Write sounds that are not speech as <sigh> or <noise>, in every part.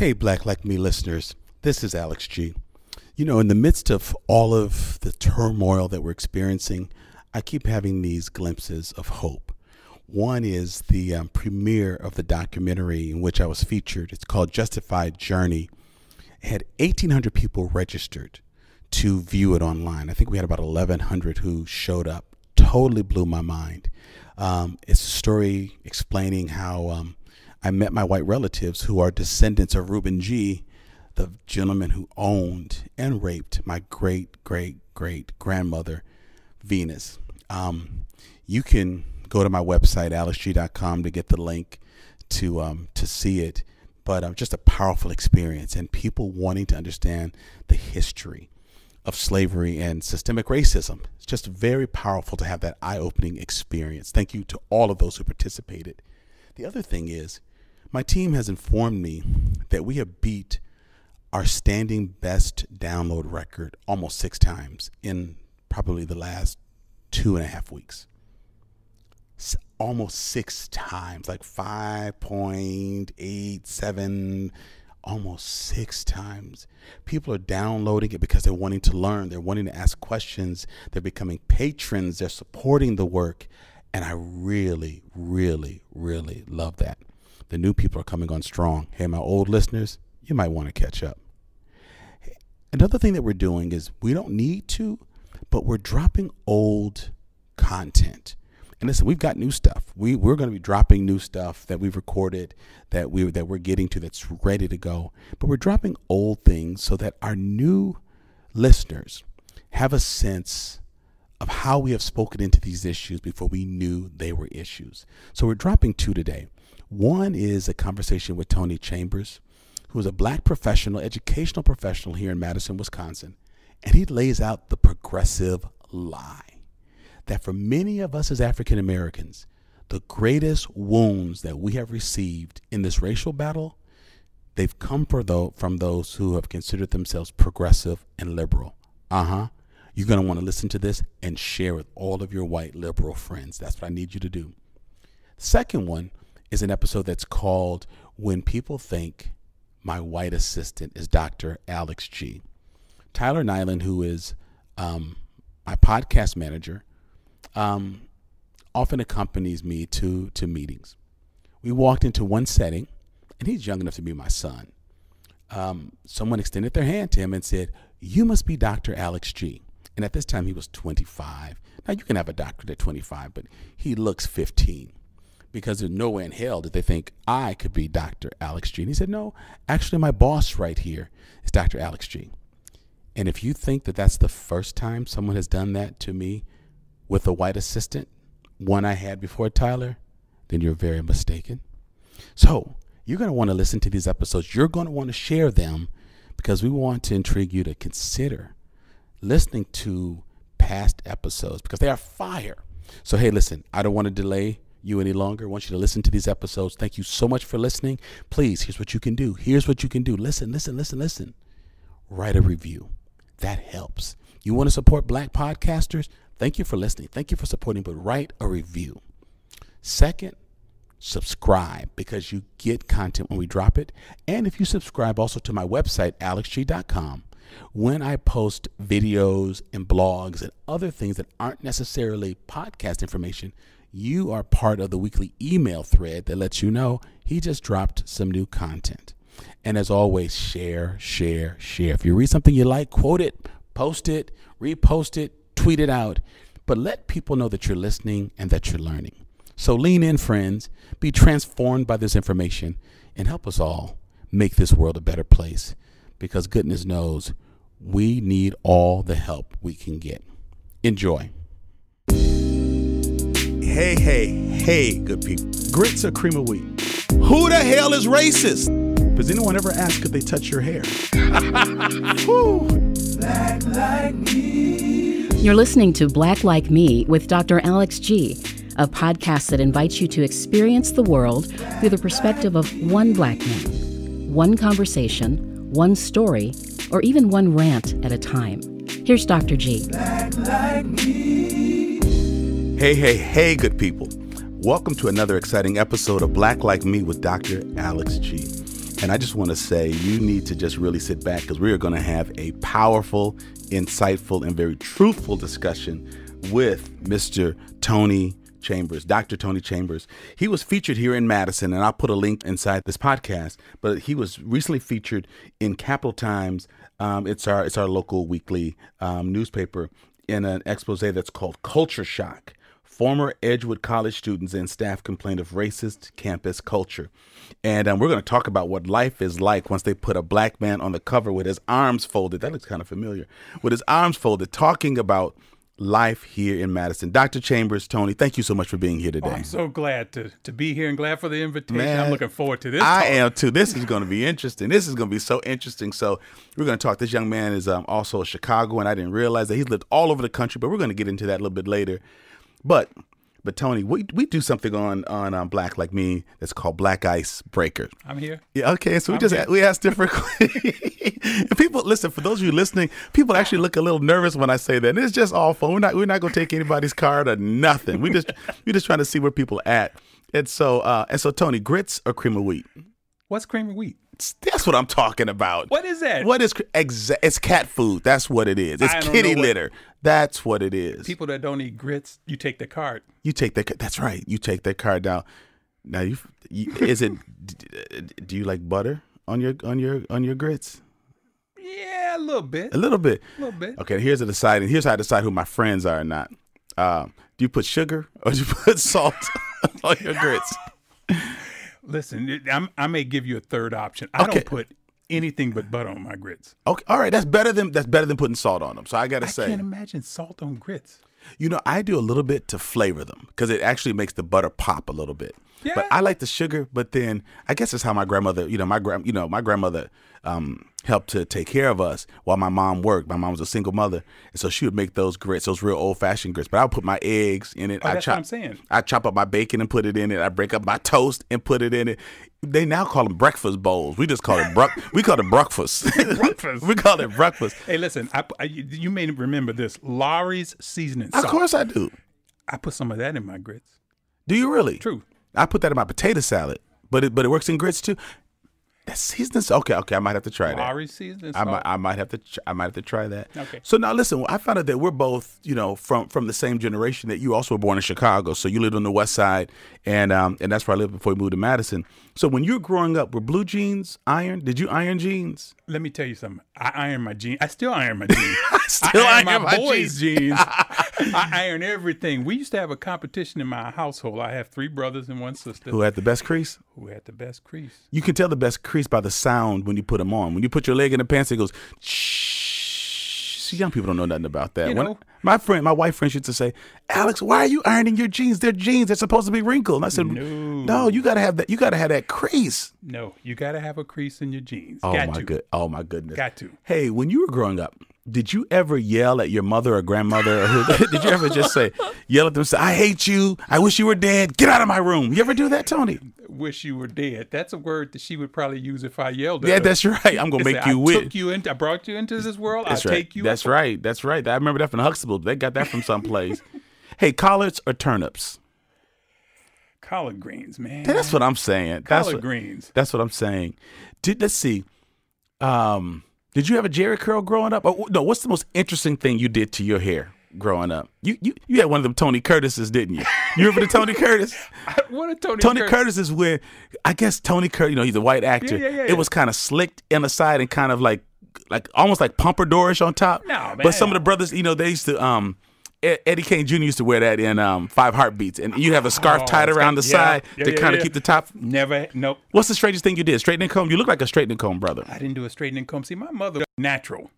Hey, Black Like Me listeners, this is Alex Gee. You know, in the midst of all of the turmoil that we're experiencing, I keep having these glimpses of hope. One is the um, premiere of the documentary in which I was featured. It's called Justified Journey. It had 1,800 people registered to view it online. I think we had about 1,100 who showed up. Totally blew my mind. Um, it's a story explaining how um, I met my white relatives who are descendants of Reuben Gee., the gentleman who owned and raped my great great great grandmother, Venus. Um, you can go to my website, alexgee.com, to get the link to um, to see it. But um, just a powerful experience, and people wanting to understand the history of slavery and systemic racism. It's just very powerful to have that eye opening experience. Thank you to all of those who participated. The other thing is, my team has informed me that we have beat our standing best download record almost six times in probably the last two and a half weeks. Almost six times, like 5.87, almost six times. People are downloading it because they're wanting to learn, they're wanting to ask questions, they're becoming patrons, they're supporting the work. And I really, really, really love that. The new people are coming on strong. Hey, my old listeners, you might want to catch up. Another thing that we're doing is we don't need to, but we're dropping old content. And listen, we've got new stuff. We we're going to be dropping new stuff that we've recorded that we that we're getting to that's ready to go. But we're dropping old things so that our new listeners have a sense of how we have spoken into these issues before we knew they were issues. So we're dropping two today. One is a conversation with Tony Chambers, who is a black professional, educational professional here in Madison, Wisconsin. And he lays out the progressive lie that for many of us as African Americans, the greatest wounds that we have received in this racial battle, they've come from those who have considered themselves progressive and liberal. Uh huh. You're going to want to listen to this and share with all of your white liberal friends. That's what I need you to do. Second one is an episode that's called When People Think My White Assistant is Dr. Alex Gee. Tyler Nyland, who is um, my podcast manager, um, often accompanies me to, to meetings. We walked into one setting, and he's young enough to be my son. Um, someone extended their hand to him and said, You must be Dr. Alex Gee. And at this time, he was 25. Now, you can have a doctorate at 25, but he looks 15 because there's way in hell did they think I could be Dr. Alex Gee. And he said, No, actually, my boss right here is Dr. Alex Gee. And if you think that that's the first time someone has done that to me with a white assistant, one I had before Tyler, then you're very mistaken. So you're going to want to listen to these episodes. You're going to want to share them because we want to intrigue you to consider listening to past episodes because they are fire. So, hey, listen, I don't want to delay you any longer. I want you to listen to these episodes. Thank you so much for listening. Please, here's what you can do. Here's what you can do. Listen, listen, listen, listen. Write a review. That helps. You want to support black podcasters? Thank you for listening. Thank you for supporting, but write a review. Second, subscribe because you get content when we drop it. And if you subscribe also to my website, alexgee.com, when I post videos and blogs and other things that aren't necessarily podcast information, you are part of the weekly email thread that lets you know he just dropped some new content. And as always, share, share, share. If you read something you like, quote it, post it, repost it, tweet it out. But let people know that you're listening and that you're learning. So lean in, friends, be transformed by this information, and help us all make this world a better place because goodness knows we need all the help we can get. Enjoy. Hey, hey, hey, good people. Grits or cream of wheat? Who the hell is racist? Does anyone ever ask if they touch your hair? Black like me. You're listening to Black Like Me with Dr. Alex Gee, a podcast that invites you to experience the world through the perspective of one black man, one conversation, one story, or even one rant at a time. Here's Dr. Gee. Black like Hey, hey, hey, good people. Welcome to another exciting episode of Black Like Me with Dr. Alex Gee. And I just want to say you need to just really sit back because we are going to have a powerful, insightful, and very truthful discussion with Mr. Tony Chambers, Dr. Tony Chambers. He was featured here in Madison, and I'll put a link inside this podcast. But he was recently featured in Capital Times. Um, it's our it's our local weekly um, newspaper in an expose that's called Culture Shock. Former Edgewood College students and staff complain of racist campus culture. And um, we're going to talk about what life is like once they put a black man on the cover with his arms folded. That looks kind of familiar. With his arms folded, talking about life here in Madison. Dr. Chambers, Tony, thank you so much for being here today. Oh, I'm so glad to, to be here and glad for the invitation. Man, I'm looking forward to this. I talk. am too. This is going to be interesting. This is going to be so interesting. So we're going to talk. This young man is um, also a Chicago, and I didn't realize that he's lived all over the country, but we're going to get into that a little bit later. But but Tony, we we do something on on um, Black Like Me that's called Black Ice Breaker. I'm here. Yeah. Okay. So we I'm just here. we ask different. <laughs> people listen. For those of you listening, people actually look a little nervous when I say that. And it's just all fun. We're not we're not gonna take anybody's card or nothing. We just <laughs> we're just trying to see where people at. And so uh and so Tony, grits or cream of wheat? What's cream of wheat? That's what I'm talking about. What is that? What is exa- It's cat food. That's what it is. It's kitty litter. That's what it is. People that don't eat grits, you take their card. You take that. That's right. You take that card down. Now you, you is it? do you like butter on your on your on your grits? Yeah, a little bit. A little bit. A little bit. Okay, here's a deciding. Here's how I decide who my friends are or not. Um, do you put sugar or do you put <laughs> salt <laughs> on your grits? Listen, I'm, i may give you a third option. I okay. don't put anything but butter on my grits. Okay, all right, that's better than that's better than putting salt on them. So I got to say, I can't imagine salt on grits. You know, I do a little bit to flavor them because it actually makes the butter pop a little bit. Yeah. But I like the sugar. But then I guess it's how my grandmother, you know, my grand, you know, my grandmother um, helped to take care of us while my mom worked. My mom was a single mother, and so she would make those grits, those real old fashioned grits. But I would put my eggs in it. Oh, I that's chop, what I'm saying. I chop up my bacon and put it in it. I break up my toast and put it in it. They now call them breakfast bowls. We just call it bruck. <laughs> we call it breakfast. <laughs> breakfast. we call it breakfast. Hey, listen, I, I, you may remember this Lawry's seasoning. Salt. Of course, I do. I put some of that in my grits. Do you really? True. I put that in my potato salad, but it but it works in grits too. That's seasoning. Okay, okay, I might have to try that. I might, I might have to, I might have to try that. Okay. So now listen, I found out that we're both, you know, from from the same generation. That you also were born in Chicago, so you lived on the West Side, and um, and that's where I lived before we moved to Madison. So when you were growing up, were blue jeans iron? Did you iron jeans? Let me tell you something. I iron my jeans. I still iron my jeans. <laughs> I still I iron, iron my, my boys' jeans. <laughs> I iron everything. We used to have a competition in my household. I have three brothers and one sister. Who had the best crease? Who had the best crease? You can tell the best crease by the sound when you put them on. When you put your leg in the pants, it goes. Shh. Young people don't know nothing about that. You know, my friend, my wife friend used to say, "Alex, why are you ironing your jeans? They're jeans. They're supposed to be wrinkled." And I said, "No, no, you gotta have that. You gotta have that crease." No, you gotta have a crease in your jeans. Oh Got my to. good. Oh my goodness. Got to. Hey, when you were growing up, did you ever yell at your mother or grandmother? Or <laughs> did you ever just say, yell at them, say, "I hate you. I wish you were dead. Get out of my room." You ever do that, Tony? Wish you were dead. That's a word that she would probably use if I yelled at yeah, her. that's right. I'm gonna make you I wish. took you into, I brought you into this world. That's I'll right. take you. That's right. That's right. I remember that from Huxtable. They got that from someplace. hey, collards or turnips? Collard greens, man. That's what I'm saying. Collard that's what, greens. That's what I'm saying. Did let's see. Um, did you have a Jheri curl growing up? Oh, no. What's the most interesting thing you did to your hair growing up? You you you had one of them Tony Curtis's, didn't you? You remember the Tony Curtis? <laughs> what a Tony. Tony Curtis? Curtis is where I guess Tony Curtis. You know, he's a white actor. Yeah, yeah, yeah, it was kind of slicked in the side and kind of like like almost like pompadourish on top. No, man. But some of the brothers, you know, they used to um Eddie King Jr. used to wear that in um, Five Heartbeats, and you have a scarf Oh, tied around got- the yeah, side yeah, to yeah, kind of keep the top. Never. Nope. What's the strangest thing you did? Straightening comb? You look like a straightening comb brother. I didn't do a straightening comb. See, my mother natural.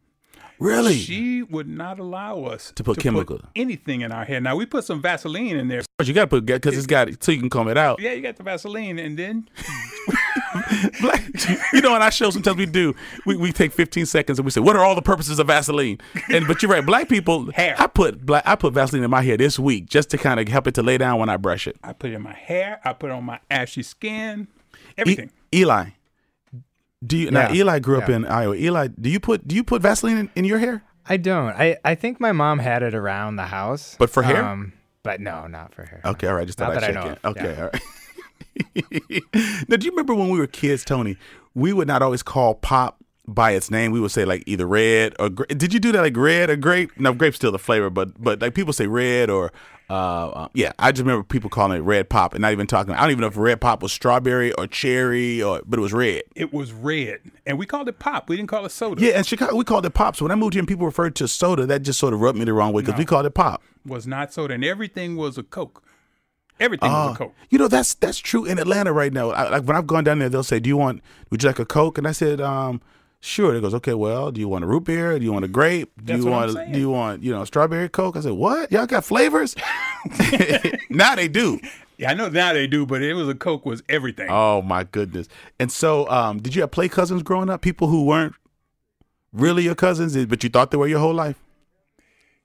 Really? She would not allow us To put chemical. anything in our hair. Now we put some Vaseline in there. But you got to put because it's got so you can comb it out. Yeah, you got the Vaseline, and then <laughs> <laughs> Black, you know, in our show sometimes we do we, we take 15 seconds and we say, "What are all the purposes of Vaseline?" And but you're right, black people. Hair. I put black I put Vaseline in my hair this week just to kind of help it to lay down when I brush it. I put it in my hair. I put it on my ashy skin. E- Everything. Eli, do you now? Eli grew up Yeah. in Iowa. Eli, do you put do you put Vaseline in, in your hair? I don't. I, I think my mom had it around the house. But for hair? Um, but no, not for hair. Okay, all right. Just thought Not I'd that I know in. of, Okay, all right. <laughs> <laughs> now, do you remember when we were kids, Tony? we would not always call pop by its name. We would say like either red or gra- did you do that like red or grape? No, grape's still the flavor, but but like people say red or uh, uh, yeah. I just remember people calling it red pop and not even talking. I don't even know if red pop was strawberry or cherry or but it was red. It was red, and we called it pop. We didn't call it soda. Yeah, in Chicago we called it pop. So when I moved here and people referred to soda, that just sort of rubbed me the wrong way because we called it pop. was not soda, and everything was a Coke. Everything was Uh, a Coke. You know that's that's true in Atlanta right now. I, like when I've gone down there, they'll say, "Do you want? Would you like a Coke?" And I said, um, "Sure." It goes, "Okay, well, do you want a root beer? Do you want a grape? Do That's you want? Do you want you know strawberry Coke?" I said, "What? Y'all got flavors?" <laughs> now they do. <laughs> Yeah, I know now they do, but it was a Coke was everything. Oh my goodness! And so, um, did you have play cousins growing up? People who weren't really your cousins, but you thought they were your whole life?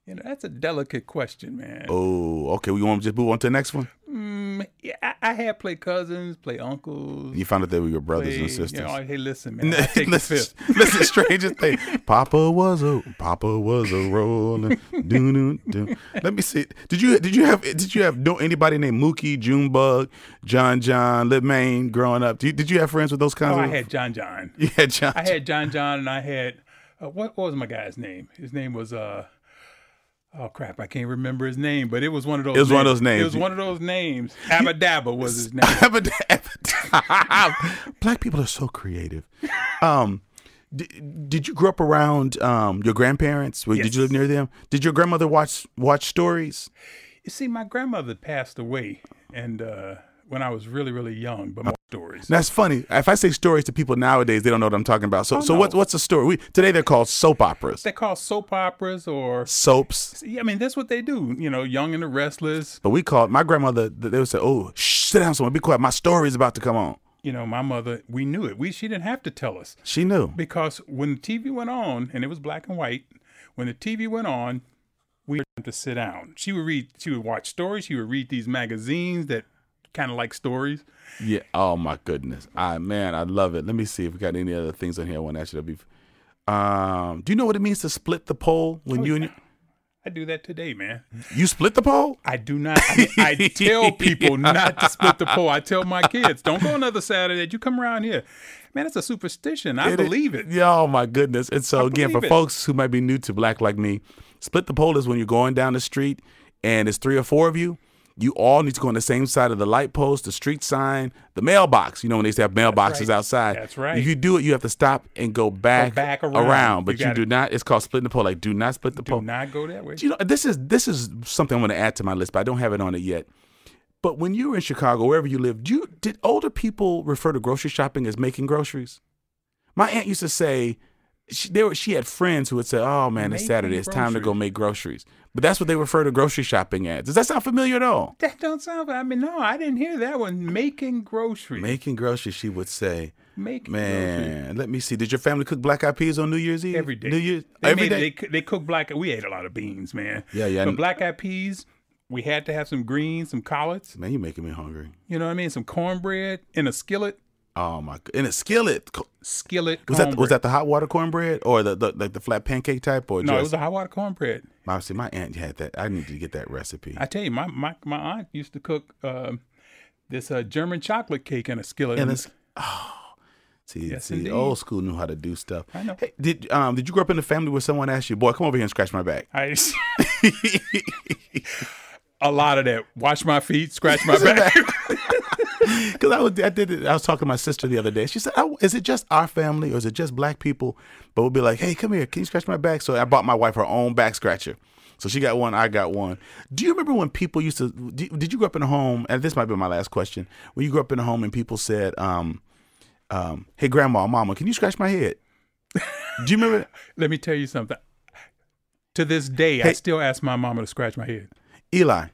You know, that's a delicate question, man. Oh, okay. We want to just move on to the next one. Mm, yeah, I, I had play cousins, play uncles. You found out they were your brothers play, and sisters. You know, hey, listen, man. <laughs> Take listen, fifth. <laughs> listen, strangest thing. <laughs> Papa was a Papa was a rolling. doo, doo, doo. Let me see. Did you did you have did you have anybody named Mookie, Junebug, John John, Lip Maine growing up? Did you, did you have friends with those kinds Oh, of? I had John John. You had John. I had John John, and I had uh, what, what was my guy's name? His name was uh. Oh crap! I can't remember his name, but it was one of those. It was one of those names. It was one of those names. Abadabba was his name. <laughs> Abba- <laughs> Black people are so creative. Um, did, did you grow up around um, your grandparents? Where- Did you live near them? Did your grandmother watch watch stories? You see, my grandmother passed away, and uh, when I was really, really young. But more stories. That's funny. If I say stories to people nowadays, they don't know what I'm talking about. So, Oh, so no. what's what's a story? We, today they're called soap operas, They call soap operas or soaps. yeah, I mean that's what they do. You know, Young and the Restless. But we call my grandmother. They would say, "Oh, shh, sit down, someone, be quiet. My story is about to come on." You know, my mother. We knew it. We she didn't have to tell us She knew. because when the TV went on and it was black and white. When the TV went on, we had to sit down. She would read. She would watch stories. She would read these magazines that kind of like stories. Yeah. Oh my goodness. I man, I love it. Let me see if we got any other things on here. I want to ask you be. Um, do you know what it means to split the pole when Oh, you and your, I do that today, man. you split the pole? I do not. I, I <laughs> tell people not to split the pole. I tell my kids, don't go another Saturday. You come around here, man. It's a superstition. I It- believe it. Yeah. Oh my goodness. And so I again, for it. folks who might be new to black like me, split the pole is when you're going down the street and it's three or four of you. You all need to go on the same side of the light post, the street sign, the mailbox. You know when they used to have mailboxes right. outside. That's right. If you do it, you have to stop and go back, back around. But You you, do not. It's called splitting the pole. Like do not split the Do pole. Do not go that way. You know, this is this is something I'm going to add to my list, but I don't have it on it yet. But when you were in Chicago, wherever you lived, you did older people refer to grocery shopping as making groceries? My aunt used to say she, there were, she had friends who would say, "Oh man, it's Saturday. It's time to go make groceries." But that's what they refer to grocery shopping as. Does that sound familiar at all? That don't sound. I mean, no, I didn't hear that one. Making groceries. Making groceries, she would say. Making groceries. Man, let me see. Did your family cook black eyed peas on New Year's Eve? Every day. New Year's They every made, day. They, they cook black. We ate a lot of beans, man. Yeah, yeah. But black eyed peas, we had to have some greens, some collards. Man, you're making me hungry. You know what I mean? Some cornbread in a skillet. Oh my! In a skillet. Skillet. Was that was that the hot water cornbread or the, the like the flat pancake type or No, just? it was a hot water cornbread. My, see, my aunt had that. I need to get that recipe. I tell you, my my, my aunt used to cook um, this uh, German chocolate cake in a skillet. and it's oh, see, Yes, see, indeed. old school knew how to do stuff. I know. Hey, did um did you grow up in a family where someone asked you, "Boy, come over here and scratch my back"? I, <laughs> <laughs> a lot of that. Wash my feet, scratch my back. <laughs> <laughs> Because I, was- I did it. I was talking to my sister the other day. She said, oh, "Is it just our family, or is it just black people?" But we'll be like, "Hey, come here. Can you scratch my back?" So I bought my wife her own back scratcher. So she got one. I got one. Do you remember when people used to? Did, did you grow up in a home? And this might be my last question. When you grew up in a home and people said, um, um, "Hey, grandma, mama, can you scratch my head?" Do you remember? <laughs> Let me tell you something. To this day, I still ask my mama to scratch my head. Eli,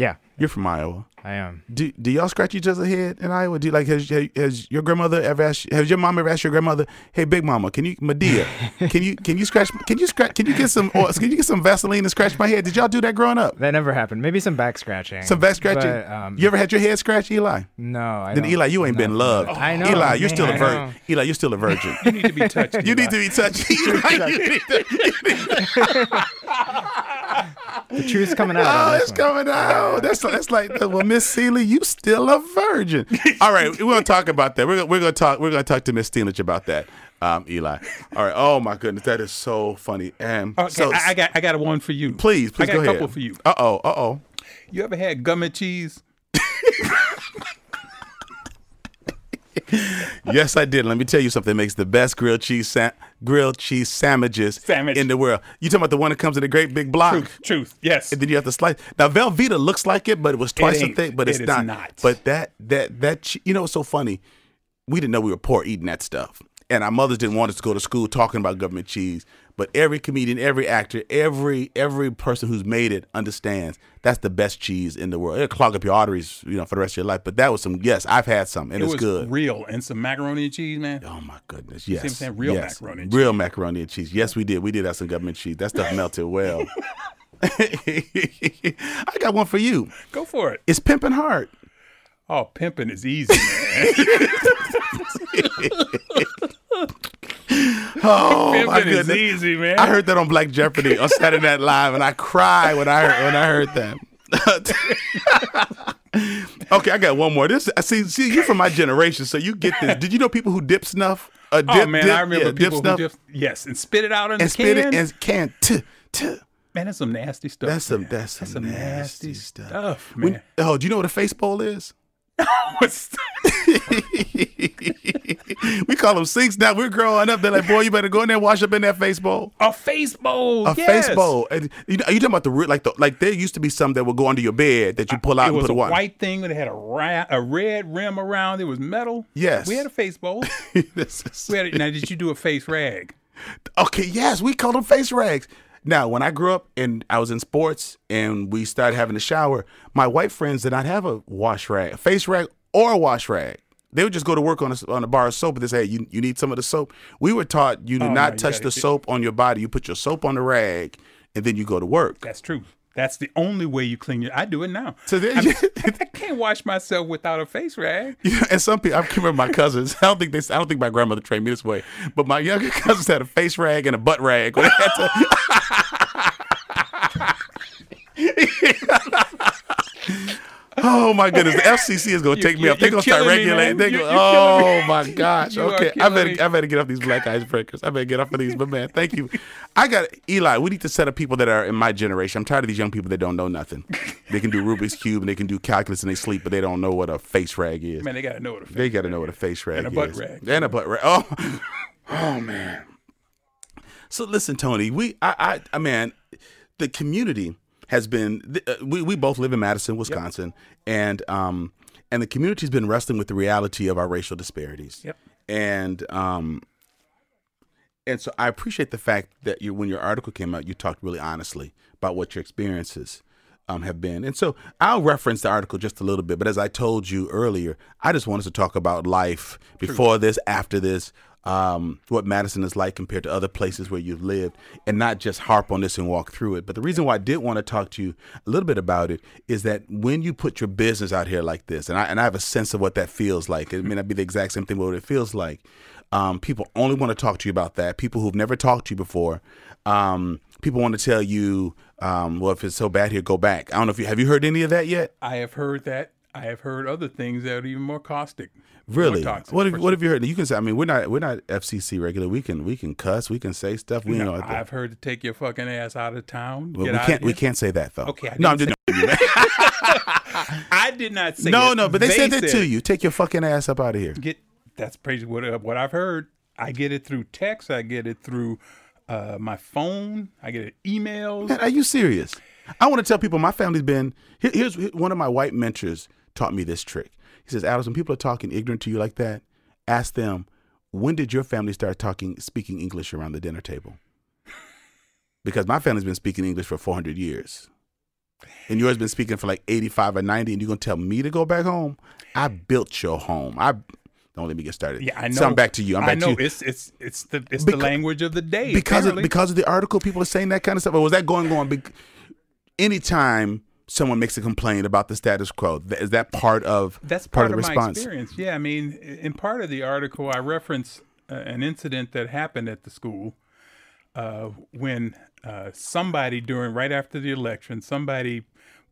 Yeah, you're from Iowa. I am. Do do y'all scratch each other's head in Iowa? Do you, like has, has your grandmother ever asked? Has your mom ever asked your grandmother, "Hey, big mama, can you Madea, <laughs> can you can you scratch can you scratch can you get some or can you get some Vaseline and scratch my head?" Did y'all do that growing up? That never happened. Maybe some back scratching. Some back scratching. But, um, you ever had your head scratched, Eli? No, I Then don't- Eli, you ain't been loved. I know. Eli, you're man, still a virgin. Eli, you're still a virgin. You need to be touched. You Eli. need to be touched. <laughs> Eli, <laughs> you need to- The truth's coming out. Oh, it's one. coming out. That's that's like well, Miss Celie, you still a virgin. All right, we're gonna talk about that. We're gonna, we're gonna talk. We're gonna talk to Miss Steenlich about that. Um, Eli. All right. Oh my goodness, that is so funny. And Okay, so I, I got I got one for you. please, please I got go a ahead. couple for you. Uh oh. Uh oh. You ever had gum and cheese? <laughs> <laughs> Yes, I did. Let me tell you something. That makes the best grilled cheese sa- grilled cheese sandwiches Sandwich. in the world. You talking about the one that comes in a great big block? Truth, truth. Yes. And then you have to slice. Now Velveeta looks like it, but it was twice the thick. But it's It not. not. But that that that you know what's so funny? We didn't know we were poor eating that stuff, and our mothers didn't want us to go to school talking about government cheese. But every comedian, every actor, every every person who's made it understands that's the best cheese in the world. It'll clog up your arteries, you know, for the rest of your life. But that was some. Yes, I've had some, and it it's was good. real and some macaroni and cheese, man. Oh my goodness! what I'm Yes, saying? Real yes. macaroni and real macaroni and cheese. Yes, we did. We did have some government cheese. That stuff melted well. <laughs> <laughs> I got one for you. Go for it. It's pimping hard. Oh, pimping is easy, man. <laughs> <laughs> Oh <laughs> my goodness! easy, man. I heard that on Black Jeopardy on Saturday Night Live, and I cried when I heard when I heard that. <laughs> okay, I got one more. This I see. See, you're from my generation, so you get this. Did you know people who dip snuff? Uh, Oh man, dip, I remember yeah, people dip who snuff yes and spit it out in and the spit can. it and can. T, t. man, that's some nasty stuff. That's some man. that's some, some nasty, nasty stuff. stuff, When- man. oh, do you know what a face bowl is? What's we call them sinks now. We're growing up. They're like, boy, you better go in there and wash up in that face bowl. a face bowl? A yes. face bowl. And you know, are you talking about the like the like there used to be some that would go under your bed that you pull out It and put a a water. white thing that had a ra- a red rim around. It was metal. Yes. we had a face bowl. <laughs> This is- We had a, now, did you do a face rag? okay, yes, we call them face rags. Now, when I grew up and I was in sports and we started having a shower, my white friends did not have a wash rag, a face rag, or a wash rag. They would just go to work on a, on a bar of soap and they say, hey, you, you need some of the soap. We were taught you do Oh, not you touch the soap on your body. You put your soap on the rag and then you go to work. That's true. That's the only way you clean your. I do it now. So then- I, mean, <laughs> I <laughs> can't wash myself without a face rag. Yeah, and some people, I remember my cousins. <laughs> I don't think they, I don't think my grandmother trained me this way, but my younger cousins had a face rag and a butt rag. When they had to- oh my <laughs> goodness, the FCC is going to You- take me up. They're going to start me, regulating. man. They You- go, you're oh my <laughs> gosh. Okay, I better, me. I better get off these black icebreakers. I better get off of these. But man, thank you. I got Eli. We need to set up people that are in my generation. I'm tired of these young people that don't know nothing. They can do Rubik's cube and they can do calculus and they sleep, but they don't know what a face rag is. Man, they gotta know what a face. They got to know what a face rag And a butt is. rag. And a butt rag. Oh, <laughs> oh man. So listen, Tony. We, I, I, I man, the community has been. uh, We, we both live in Madison, Wisconsin, and um, and the community's been wrestling with the reality of our racial disparities. Yep. And um, and so I appreciate the fact that you, when your article came out, you talked really honestly about what your experiences um, have been. And so I'll reference the article just a little bit, but as I told you earlier, I just wanted to talk about life before this, after this, um, what Madison is like compared to other places where you've lived, and not just harp on this and walk through it. But the reason why I did want to talk to you a little bit about it is that when you put your business out here like this, and I and I have a sense of what that feels like. It may not be the exact same thing, but what it feels like. Um, people only want to talk to you about that. People who've never talked to you before. Um, people want to tell you, um, well, if it's so bad here, go back. I don't know if you have you heard any of that yet. I have heard that. I have heard other things that are even more caustic. Really? More toxic, What have What have you heard? You can say. I mean, we're not we're not FCC regular. We can we can cuss. We can say stuff. We sure. know. No, I've heard to take your fucking ass out of town. well, Get we out can't we can't say that though. Okay, I no, I'm just. <laughs> <laughs> I did not say that. no, it. no, but they, said that to you. Take your fucking ass up out of here. Get that's crazy. what uh, what I've heard. I get it through text. I get it through uh, my phone. I get it emails. Man, are you serious? I want to tell people my family's been. Here, here's one of my white mentors taught me this trick. He says, Alex, when people are talking ignorant to you like that, ask them, when did your family start talking, speaking English around the dinner table? <laughs> Because my family's been speaking English for 400 years. And yours been speaking for like 85 or 90, and you're going to tell me to go back home? I built your home. I Don't let me get started. Yeah, I know. So I'm back to you. I'm I know to you. it's it's it's the it's the language of the day. because of because of the article, people are saying that kind of stuff. Or was that going on? Bec- anytime someone makes a complaint about the status quo, is that part of That's part, part, of the my response? experience. Yeah, I mean, in part of the article, I reference uh, an incident that happened at the school. uh, when uh, somebody during right after the election, somebody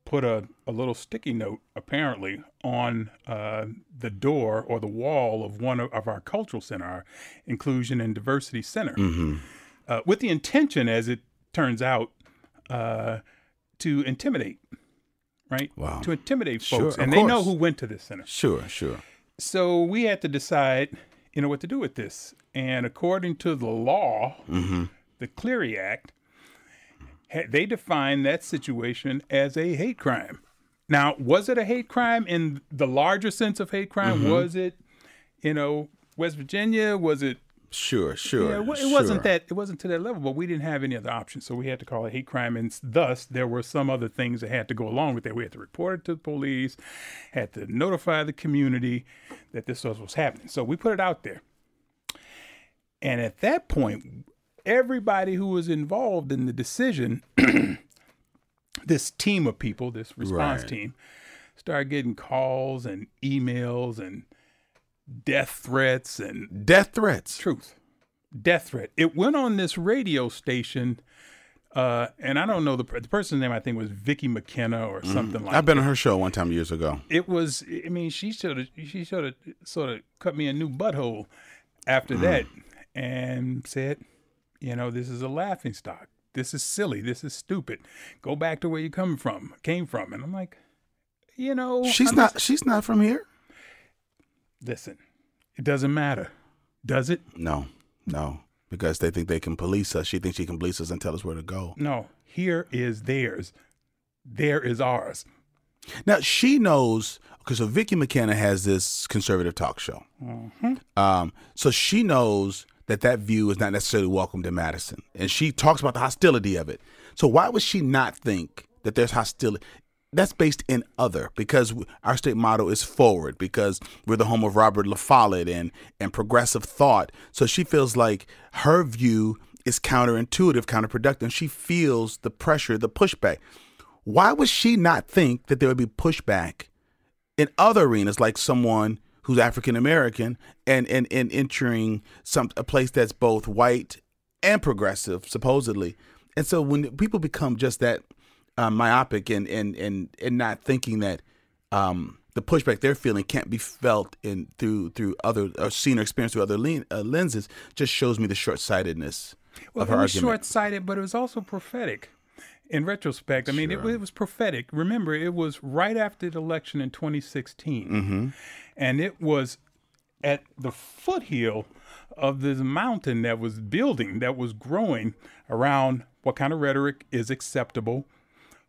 put a, a little sticky note apparently on uh, the door or the wall of one of, of, our cultural center, our inclusion and diversity center, Mm-hmm. uh, with the intention, as it turns out, uh, to intimidate. Right? Wow. To intimidate Sure, folks. of and they know who went to this center. Sure, sure. So we had to decide, you know, what to do with this. And according to the law, Mm-hmm. the Clery Act, they define that situation as a hate crime. Now, was it a hate crime in the larger sense of hate crime? Mm-hmm. Was it, you know, West Virginia? Was it? Sure, sure. Yeah, it it wasn't that. It wasn't to that level. But we didn't have any other options, so we had to call it hate crime, and thus there were some other things that had to go along with that. We had to report it to the police, had to notify the community that this was was happening. So we put it out there, and at that point, everybody who was involved in the decision, <clears throat> this team of people, this response Right. team, started getting calls and emails and death threats and Death threats. truth death threat it went on this radio station uh, and i don't know the, the person's name i think was Vicki McKenna or something like I've been on her show one time years ago. it was i mean she should have she should have sort of cut me a new butthole after that and said you know this is a laughing stock this is silly this is stupid go back to where you come from came from and i'm like you know She's I'm not. She's not from here. Listen it doesn't matter does it No, no, because they think they can police us. She thinks she can police us and tell us where to go. no here is theirs there is ours Now she knows because so Vicki McKenna has this conservative talk show. Um, so she knows that that view is not necessarily welcomed in Madison, and she talks about the hostility of it. So why would she not think that there's hostility? That's based in other because our state motto is forward because we're the home of Robert La Follette and and progressive thought. So she feels like her view is counterintuitive, counterproductive. She feels the pressure, the pushback. Why would she not think that there would be pushback in other arenas, like someone who's African American and, and and entering some a place that's both white and progressive, supposedly? And so when people become just that uh, myopic and and and and not thinking that um, the pushback they're feeling can't be felt in through through other or seen or experienced through other len- uh, lenses, just shows me the short sightedness Well, of it was short sighted, but it was also prophetic. In retrospect, I mean, it, it was prophetic. Remember, it was right after the election in 2016, Mm-hmm. and it was at the foothill of this mountain that was building, that was growing around what kind of rhetoric is acceptable,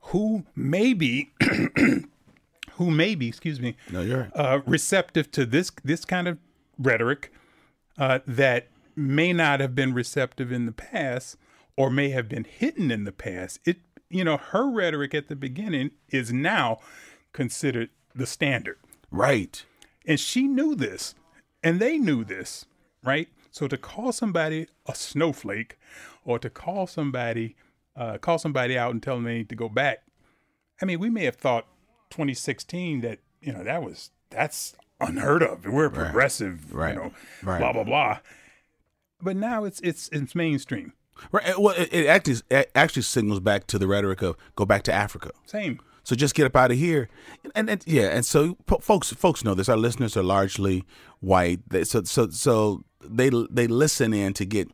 who may be, <clears throat> who may be, excuse me, No, you're right. uh, receptive to this this kind of rhetoric uh, that may not have been receptive in the past or may have been hidden in the past. It you know her rhetoric at the beginning is now considered the standard, right. and she knew this, and they knew this, right? So to call somebody a snowflake, or to call somebody uh, call somebody out and tell them they need to go back. I mean, we may have thought 2016 that you know that was that's unheard of. We're progressive, Right. you know, Right. blah blah blah. But now it's it's it's mainstream. Right. Well, it, it actually it actually signals back to the rhetoric of go back to Africa. Same. So just get up out of here, and, and yeah, and so po- folks folks know this. Our listeners are largely white, They- so so so they they listen in to get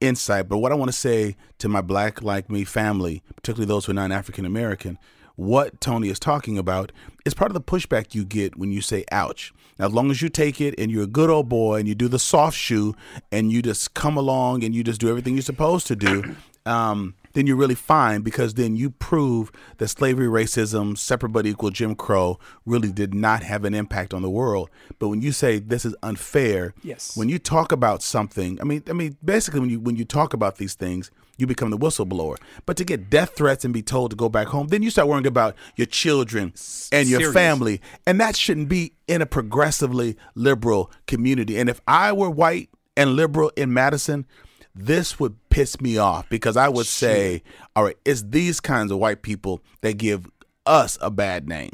insight. But what I want to say to my black like me family, particularly those who are non African American, what Tony is talking about is part of the pushback you get when you say "ouch." Now, as long as you take it and you're a good old boy and you do the soft shoe and you just come along and you just do everything you're supposed to do, um, then you're really fine because then you prove that slavery, racism, separate but equal Jim Crow really did not have an impact on the world. But when you say this is unfair, Yes. when you talk about something, I mean, I mean, basically when you when you talk about these things, you become the whistleblower. But to get death threats and be told to go back home, then you start worrying about your children and your Serious. family, and that shouldn't be in a progressively liberal community. And if I were white and liberal in Madison, this would piss me off because I would say, all right, it's these kinds of white people that give us a bad name.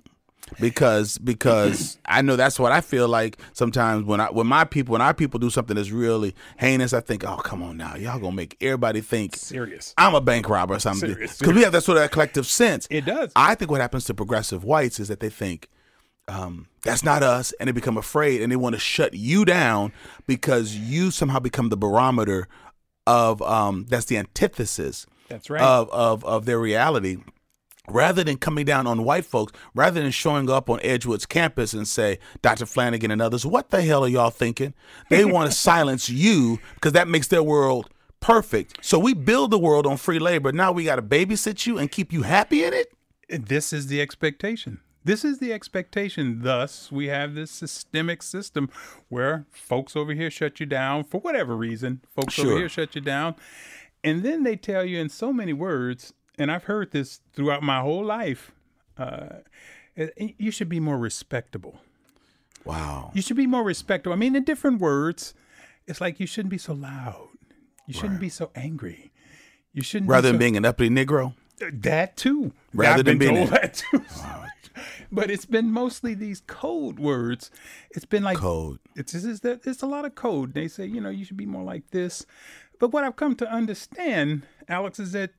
because because I know that's what I feel like sometimes when I when my people when our people do something that's really heinous, I think, oh come on now, y'all gonna make everybody think Serious. I'm a bank robber or something Serious, because we have that sort of collective sense. It does. I think what happens to progressive whites is that they think um, that's not us, and they become afraid, and they want to shut you down because you somehow become the barometer of um, that's the antithesis That's right. of, of of their reality. Rather than coming down on white folks, rather than showing up on Edgewood's campus and say, Dr. Flanagan and others, what the hell are y'all thinking? They want to <laughs> silence you because that makes their world perfect. So we build the world on free labor. Now we got to babysit you and keep you happy in it? this is the expectation. This is the expectation. Thus, we have this systemic system where folks over here shut you down for whatever reason. Folks Sure. over here shut you down. And then they tell you in so many words, and I've heard this throughout my whole life uh, eh, you should be more respectable. Wow. You should be more respectable. I mean, in different words, it's like you shouldn't be so loud. You shouldn't be so angry. You shouldn't be Rather so- than being an uppity Negro? That too. Rather I've than being that too. <laughs> but it's been mostly these code words. It's been like Code. It's it's, that- it's a lot of code. They say you know you should be more like this. But what I've come to understand, Alex, is that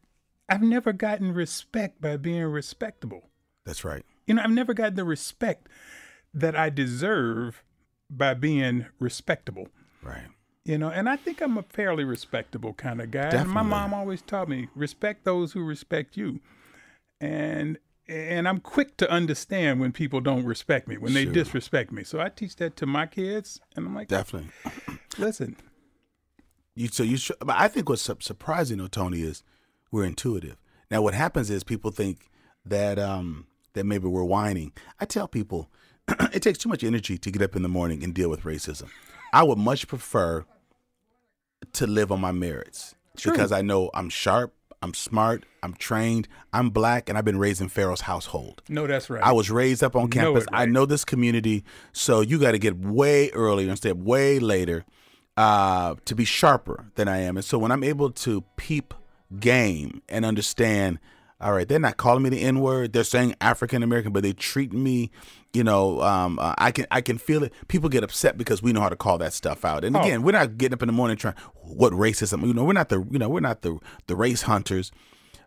I've never gotten respect by being respectable. That's right. You know, I've never gotten the respect that I deserve by being respectable. Right. You know, and I think I'm a fairly respectable kind of guy. And my mom always taught me respect those who respect you. And and I'm quick to understand when people don't respect me, when they Sure. disrespect me. So I teach that to my kids, and I'm like, Definitely. listen, You so you. But I think what's surprising, though, Tony, is we're intuitive. Now, what happens is people think that um that maybe we're whining. I tell people <clears throat> it takes too much energy to get up in the morning and deal with racism. I would much prefer to live on my merits True. because I know I'm sharp, I'm smart, I'm trained, I'm black, and I've been raised in Pharaoh's household. no, that's right. I was raised up on Know campus. it, I know this community, so you got to get way earlier and stay up way later uh, to be sharper than I am. And so when I'm able to peep game and understand, all right, they're not calling me the N word. They're saying African American, but they treat me, you know, um, uh, I can I can feel it. People get upset because we know how to call that stuff out. And Oh. again, we're not getting up in the morning trying what racism. You know, we're not the you know we're not the the race hunters.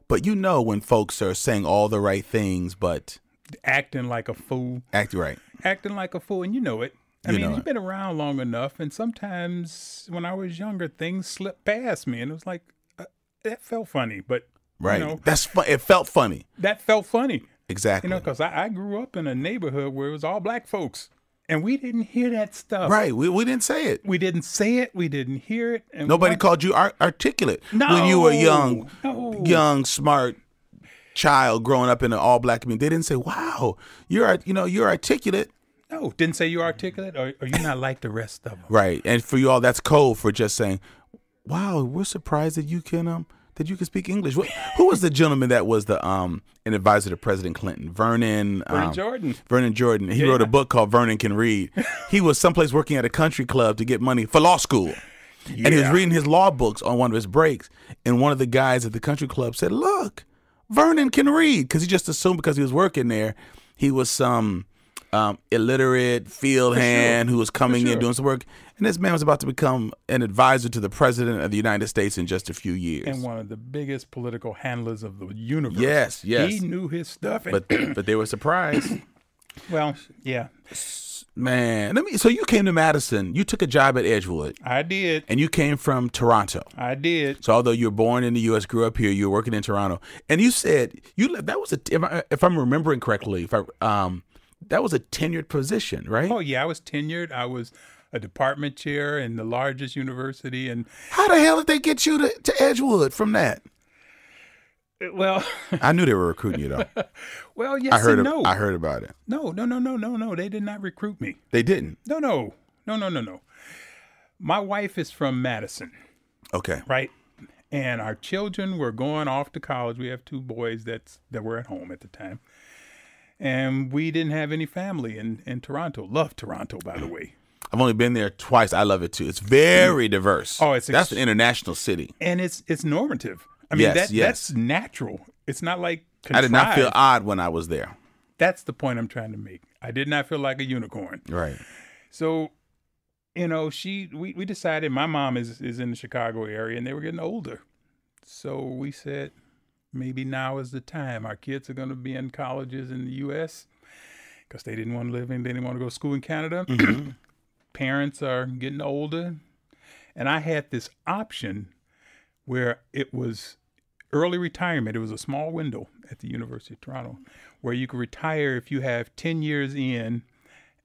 But you know when folks are saying all the right things, but acting like a fool, act right. acting like a fool, and you know it. I You mean, you've it. been around long enough, and sometimes when I was younger, things slipped past me, and it was like uh, that felt funny, but Right. you know, That's fun. It felt funny. that felt funny. Exactly. You know, because I, I grew up in a neighborhood where it was all black folks, and we didn't hear that stuff. right. We, we didn't say it. We didn't say it. We didn't hear it. And Nobody called you ar- articulate when you were young, No. young, smart child growing up in an all black community. They didn't say, "Wow, you're you know you're articulate." No, didn't say you articulate, or, or you not like the rest of them. Right. And for you all, that's code for just saying, "Wow, we're surprised that you can um that you could speak English." Wh- Who was the gentleman that was the um an advisor to President Clinton? Vernon. Vernon um, Jordan. Vernon Jordan. He wrote a book called Vernon Can Read. he was someplace working at a country club to get money for law school. And he was reading his law books on one of his breaks. And one of the guys at the country club said, Look, Vernon can read. Because he just assumed because he was working there, he was some um, illiterate field hand who was coming in doing some work. And this man was about to become an advisor to the president of the United States in just a few years. And one of the biggest political handlers of the universe. Yes, yes. He knew his stuff. But <clears throat> but they were surprised. <coughs> well, yeah, Man, let me. So you came to Madison. You took a job at Edgewood, I did. and you came from Toronto. I did. So although you were born in the U.S., grew up here, you were working in Toronto, and you said you that was a if, I, if I'm remembering correctly, if I um that was a tenured position, right? Oh yeah, I was tenured. I was a department chair in the largest university, and How the hell did they get you to, to Edgewood from that? well, I knew they were recruiting you though. <laughs> well, yes I heard. and no. I heard about it. no, no, no, no, no, no. They did not recruit me. They didn't. No, no, no, no, no, no. My wife is from Madison, Okay. right? And our children were going off to college. We have two boys that's that were at home at the time. And we didn't have any family in, in Toronto. Love Toronto, by the way. I've only been there twice. I love it too. It's very diverse. Oh, it's that's an international city. And it's it's normative. I mean Yes, that yes. that's natural. It's not like I did not feel odd when I was there. That's the point I'm trying to make. I did not feel like a unicorn. Right. So, you know, she we, we decided my mom is is in the Chicago area and they were getting older. So we said maybe now is the time. Our kids are going to be in colleges in the US because they didn't want to live in they didn't want to go to school in Canada. <clears throat> Parents are getting older. And I had this option where it was early retirement. It was a small window at the University of Toronto where you could retire if you have 10 years in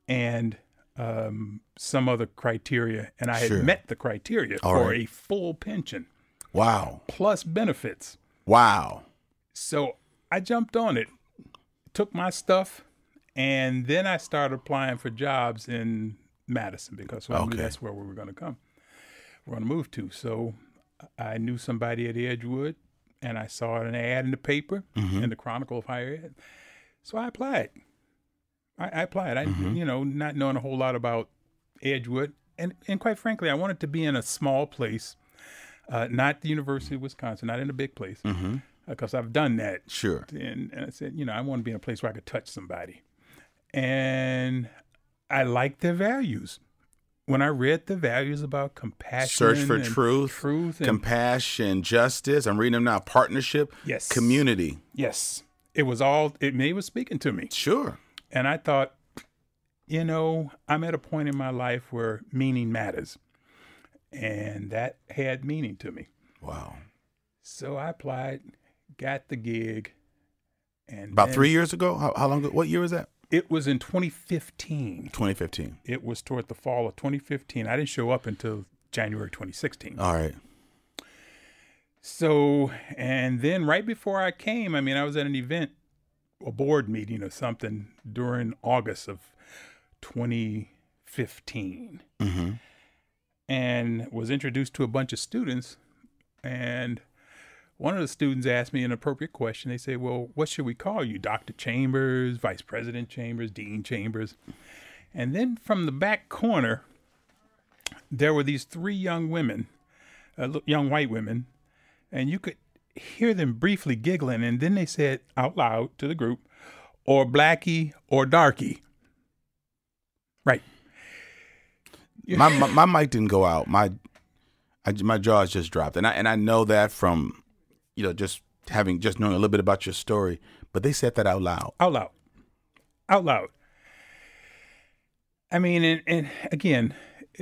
and um, some other criteria. And I had Sure. met the criteria All for right. a full pension Wow. plus benefits. Wow. So I jumped on it, took my stuff, and then I started applying for jobs in Madison because I Okay. that's where we were going to come. We're going to move to. So I knew somebody at Edgewood, and I saw an ad in the paper mm-hmm. in the Chronicle of Higher Ed. So I applied. I, I applied. I, mm-hmm. you know, not knowing a whole lot about Edgewood, and and quite frankly, I wanted to be in a small place, uh, not the University of Wisconsin, not in a big place, because I've done that Sure. and, and I said, you know, I want to be in a place where I could touch somebody. And I like their values. When I read the values about compassion, Search for and truth, truth, and compassion, justice. I'm reading them now. Partnership, Yes. community. yes, it was all it. It was speaking to me, Sure. and I thought, you know, I'm at a point in my life where meaning matters, and that had meaning to me. Wow. So I applied, got the gig, and About three years ago. How, how long? ago? What year was that? It was in 2015. 2015. It was toward the fall of 2015. I didn't show up until January 2016. All right. So, and then right before I came, I mean, I was at an event, a board meeting or something during August of 2015 Mm-hmm. And was introduced to a bunch of students. And one of the students asked me an appropriate question. They said, Well, what should we call you? Dr. Chambers, Vice President Chambers, Dean Chambers. And then from the back corner, there were these three young women, uh, young white women, and you could hear them briefly giggling. And then they said out loud to the group, or Blackie or Darkie. Right. <laughs> my, my my mic didn't go out. My I, my jaws just dropped, and I and I know that from you know just having just knowing a little bit about your story. But they said that out loud. out loud out loud i mean and, and again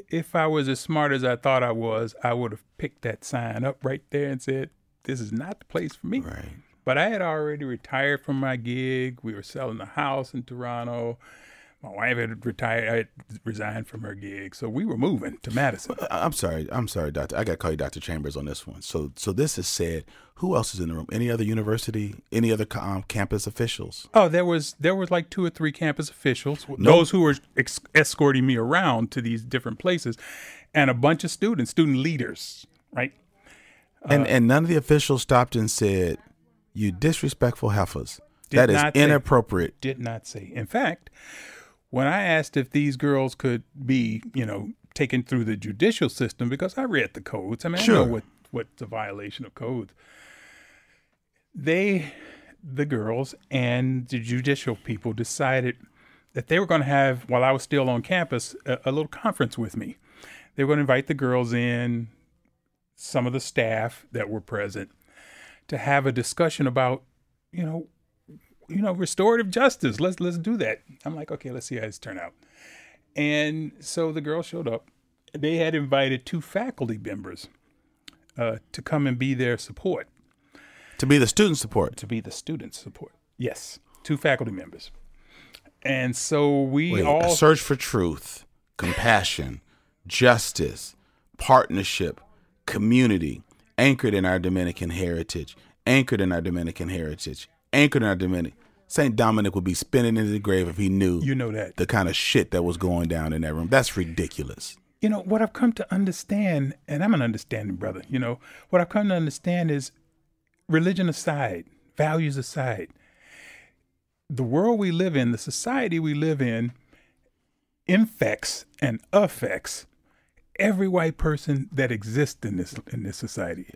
if i was as smart as i thought i was i would have picked that sign up right there and said this is not the place for me Right. but i had already retired from my gig we were selling a house in toronto my wife had retired i had resigned from her gig so we were moving to madison I'm sorry. I'm sorry, Doctor. I got to call you Doctor Chambers on this one. So so this is said. Who else is in the room? Any other university? Any other um, campus officials? Oh, there was there was like two or three campus officials, those who were ex- escorting me around to these different places, and a bunch of students, student leaders, right? and Uh, and none of the officials stopped and said, "You disrespectful heifers. That is not say- inappropriate." Did not say. In fact, when I asked if these girls could be, you know, taken through the judicial system, because I read the codes, I mean, I know what what's a violation of codes. They, the girls and the judicial people decided that they were going to have, while I was still on campus, a, a little conference with me. They were going to invite the girls in, some of the staff that were present, to have a discussion about, you know, you know, restorative justice. Let's let's do that. I'm like, okay, let's see how this turn out. And so the girls showed up. They had invited two faculty members uh, to come and be their support, To be the student support. to be the student support. Yes, two faculty members. And so we Wait, all search for truth, compassion, justice, partnership, community, anchored in our Dominican heritage, anchored in our Dominican heritage, anchored in our Dominican. St. Dominic would be spinning in the grave if he knew you know that. the kind of shit that was going down in that room. That's ridiculous. you know what I've come to understand, and I'm an understanding brother. You know what I've come to understand is religion aside, values aside, the world we live in, the society we live in, infects and affects every white person that exists in this in this society.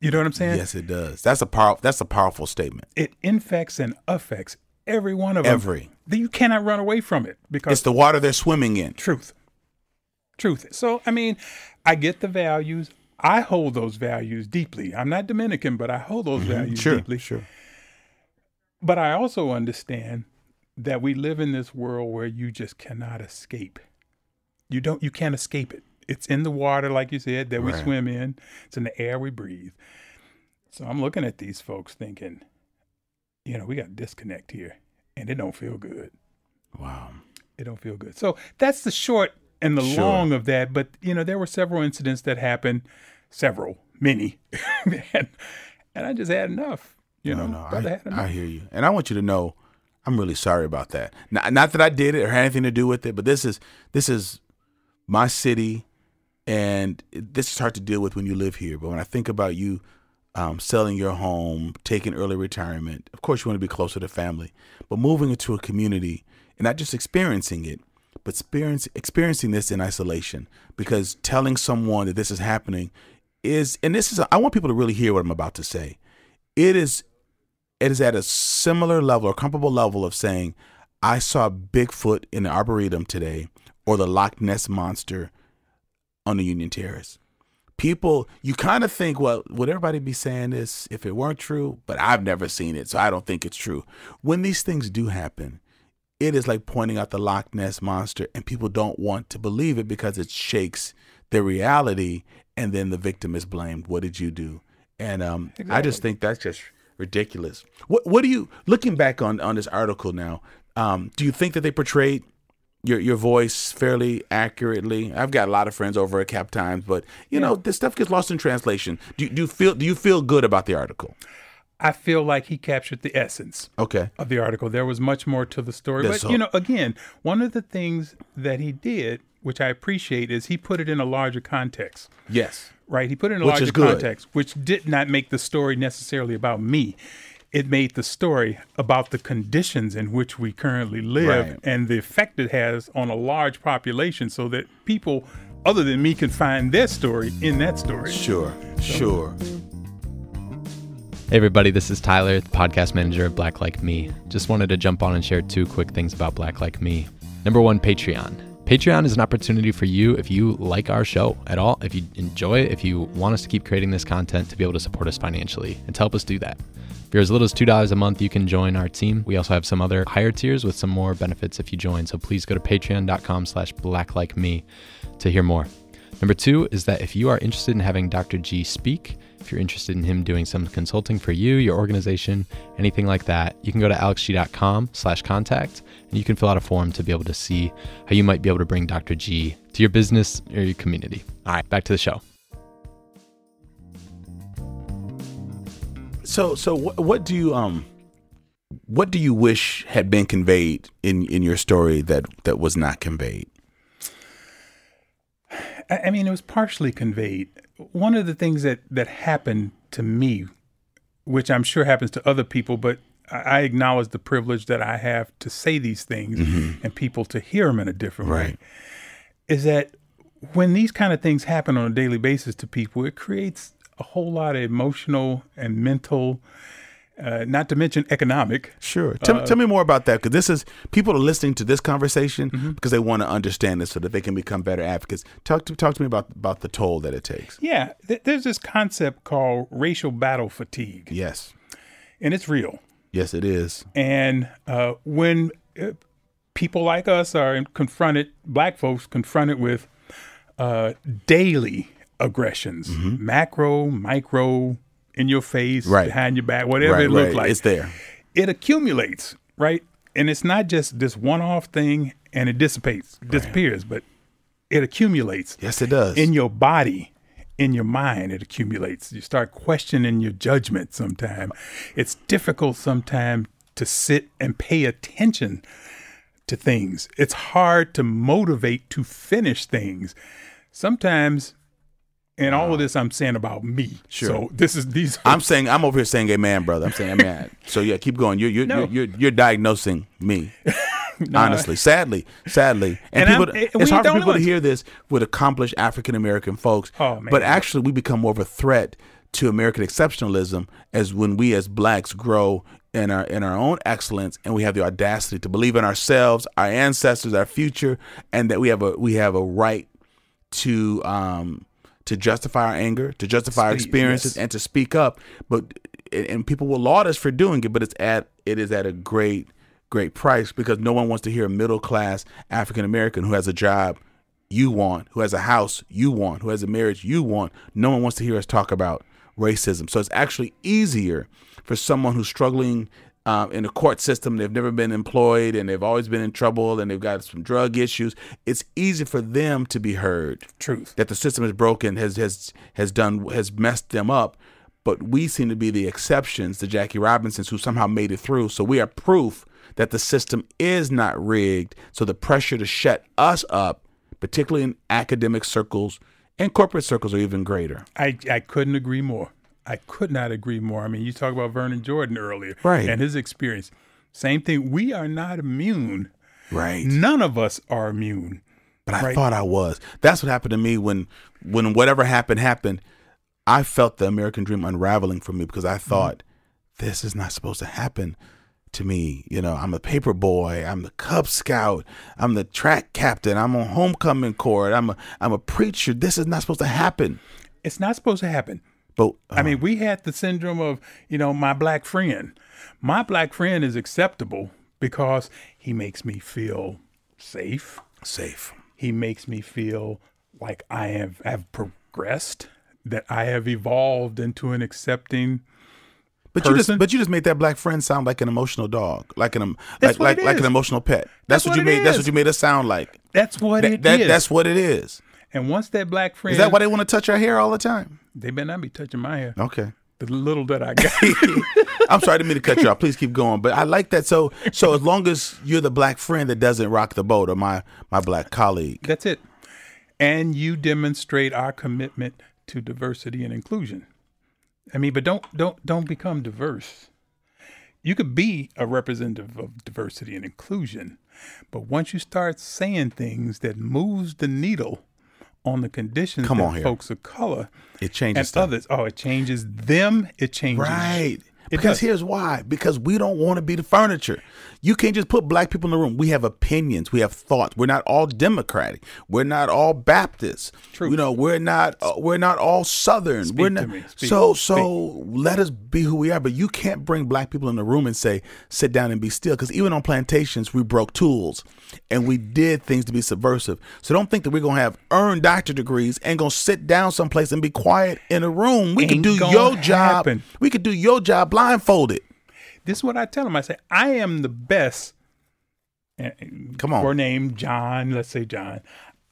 You know what I'm saying? Yes, it does. That's a power. That's a powerful statement. It infects and affects every one of them. Every. That You cannot run away from it because It's the water they're swimming in. truth. Truth. So, I mean, I get the values. I hold those values deeply. I'm not Dominican, but I hold those values Mm-hmm. Sure, deeply. sure. But I also understand that we live in this world where you just cannot escape. You don't you can't escape it. It's in the water, like you said, that we Right. swim in. It's in the air we breathe. So I'm looking at these folks thinking, you know, we got disconnect here. And it don't feel good. Wow. It don't feel good. So that's the short and the Sure. long of that. But you know, there were several incidents that happened, several, many, <laughs> and, and I just had enough. You know, no, I, had enough. I hear you, and I want you to know, I'm really sorry about that. Not, not that I did it or had anything to do with it, but this is this is my city, and this is hard to deal with when you live here. But when I think about you um, selling your home, taking early retirement, of course you want to be closer to family, but moving into a community and not just experiencing it, but experience, experiencing this in isolation, because telling someone that this is happening is, and this is, I want people to really hear what I'm about to say. It is it is at a similar level or comparable level of saying, I saw Bigfoot in the Arboretum today or the Loch Ness Monster on the Union Terrace. People, you kind of think, well, would everybody be saying this if it weren't true? But I've never seen it, so I don't think it's true. When these things do happen, it is like pointing out the Loch Ness Monster, and people don't want to believe it because it shakes their reality, and then the victim is blamed. What did you do? And um, I just think that's just ridiculous. What What do you looking back on on this article now? Um, do you think that they portrayed your your voice fairly accurately? I've got a lot of friends over at Cap Times, but you know this stuff gets lost in translation. Do you, do you feel Do you feel good about the article? I feel like he captured the essence Okay. of the article. There was much more to the story. That's but, you know, again, one of the things that he did, which I appreciate, is he put it in a larger context, Yes. right? He put it in a Which larger context, which did not make the story necessarily about me. It made the story about the conditions in which we currently live Right. and the effect it has on a large population so that people other than me can find their story in that story. Sure. Sure. Hey, everybody, this is Tyler, the podcast manager of Black Like Me. Just wanted to jump on and share two quick things about Black Like Me. Number one, Patreon. Patreon is an opportunity for you if you like our show at all, if you enjoy it, if you want us to keep creating this content to be able to support us financially and to help us do that. If you're as little as $2 a month, you can join our team. We also have some other higher tiers with some more benefits if you join. So please go to patreon.com slash blacklike to hear more. Number two is that if you are interested in having Dr. Gee speak, if you're interested in him doing some consulting for you, your organization, anything like that, you can go to alexgee.com slash contact and you can fill out a form to be able to see how you might be able to bring Dr. Gee to your business or your community. All right, back to the show. So so what what do you um what do you wish had been conveyed in in your story that that was not conveyed? I I mean, it was partially conveyed. One of the things that that happened to me, which I'm sure happens to other people, but I acknowledge the privilege that I have to say these things and people to hear them in a different way. Is that when these kind of things happen on a daily basis to people, it creates a whole lot of emotional and mental, uh, not to mention economic. Sure. Tell, Uh, me tell me more about that because this is people are listening to this conversation Mm-hmm. because they want to understand this so that they can become better advocates. Talk to talk to me about about the toll that it takes. Yeah, th- there's this concept called racial battle fatigue, Yes. and it's real. Yes, it is. And uh, when uh, people like us are confronted, black folks confronted with uh, daily aggressions, macro, micro, in your face. Right. behind your back, whatever right, it looks right. like, It's there. it accumulates, right? And it's not just this one-off thing and it dissipates, disappears, but it accumulates Yes, it does. in your body in your mind it accumulates you start questioning your judgment sometime it's difficult sometimes to sit and pay attention to things it's hard to motivate to finish things sometimes and all of uh-huh. this i'm saying about me Sure. so this is these I'm saying I'm over here saying amen, brother. I'm saying amen. <laughs> so yeah, keep going. You're you're, No. you're you're you're diagnosing me. <laughs> <laughs> Honestly, sadly, sadly, and, And people, it's hard for people to hear this with accomplished African American folks. Oh, man. But actually, we become more of a threat to American exceptionalism as when we as blacks grow in our in our own excellence and we have the audacity to believe in ourselves, our ancestors, our future, and that we have a we have a right to um to justify our anger, to justify our experiences, yes. and to speak up. But and people will laud us for doing it, but it's at it is at a great great price because no one wants to hear a middle class African American who has a job you want, who has a house you want, who has a marriage you want. No one wants to hear us talk about racism. So it's actually easier for someone who's struggling um, in the court system. They've never been employed and they've always been in trouble and they've got some drug issues. It's easy for them to be heard Truth. that the system is broken, has has has done has messed them up. But we seem to be the exceptions, the Jackie Robinsons who somehow made it through. So we are proof that the system is not rigged. So the pressure to shut us up, particularly in academic circles and corporate circles, are even greater. I, I couldn't agree more. I could not agree more. I mean, you talk about Vernon Jordan earlier, Right. And his experience. Same thing. We are not immune. Right. None of us are immune. But I Right. thought I was. That's what happened to me when when whatever happened happened. I felt the American dream unraveling for me because I thought mm-hmm. this is not supposed to happen to me. You know, I'm a paper boy, I'm the Cub Scout, I'm the track captain, I'm on homecoming court, I'm a I'm a preacher. This is not supposed to happen. It's not supposed to happen. But I mean, uh-huh. we had the syndrome of, you know, my black friend. My black friend is acceptable because he makes me feel safe. safe. He makes me feel like I have, have progressed, that I have evolved into an accepting But you just but you just made that black friend sound like an emotional dog, like an like like, like an emotional pet. That's That's, what, you what it made. That's what you made us sound like. That's what That, it that- is. that's what it is. and once that black friend, Is that why they want to touch our hair all the time? they better not be touching my hair. Okay. The little that I got. <laughs> <laughs> I'm sorry, I didn't mean to cut you off. Please keep going. But I like that. So so as long as you're the black friend that doesn't rock the boat, or my my black colleague, That's it. And you demonstrate our commitment to diversity and inclusion. I mean, but don't don't don't become diverse. You could be a representative of diversity and inclusion, but once you start saying things that moves the needle on the conditions Come that here. folks of color it changes and stuff. others, oh, it changes them. It changes Right. It because does. here's why. Because we don't want to be the furniture. You can't just put black people in the room. We have opinions. We have thoughts. We're not all Democratic. We're not all Baptists. True. You know, we're not. Uh, we're not all Southern. Speak we're to not. me. Speak. So so let us be who we are. But you can't bring black people in the room and say, sit down and be still. Because even on plantations, we broke tools and we did things to be subversive. So don't think that we're gonna have earned doctor degrees and gonna sit down someplace and be quiet in a room. We can Ain't do your job. happen. We could do your job blindfolded. This is what I tell them. I say, I am the best. Come on. For name John, let's say John.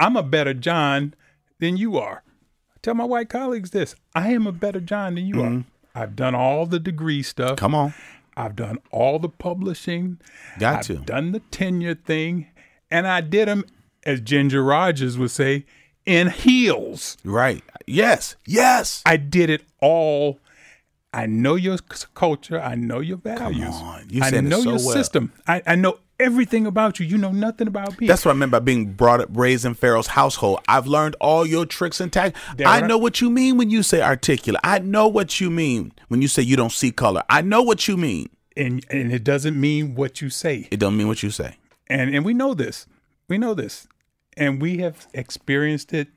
I'm a better John than you are. I tell my white colleagues this. I am a better John than you are. I've done all the degree stuff. Mm-hmm. Come on. I've done all the publishing. Got I've to. done the tenure thing. And I did them, as Ginger Rogers would say, in heels. Right. Yes. Yes. I did it all. I know your culture. I know your values. Come on. You I know so your well. system. I, I know everything about you. You know nothing about me. That's what I meant by being brought up, raised in Pharaoh's household. I've learned all your tricks and tactics. I know what you mean when you say articulate. I know what you mean when you say you don't see color. I know what you mean. and and it doesn't mean what you say. It doesn't mean what you say. And and we know this. We know this. And we have experienced it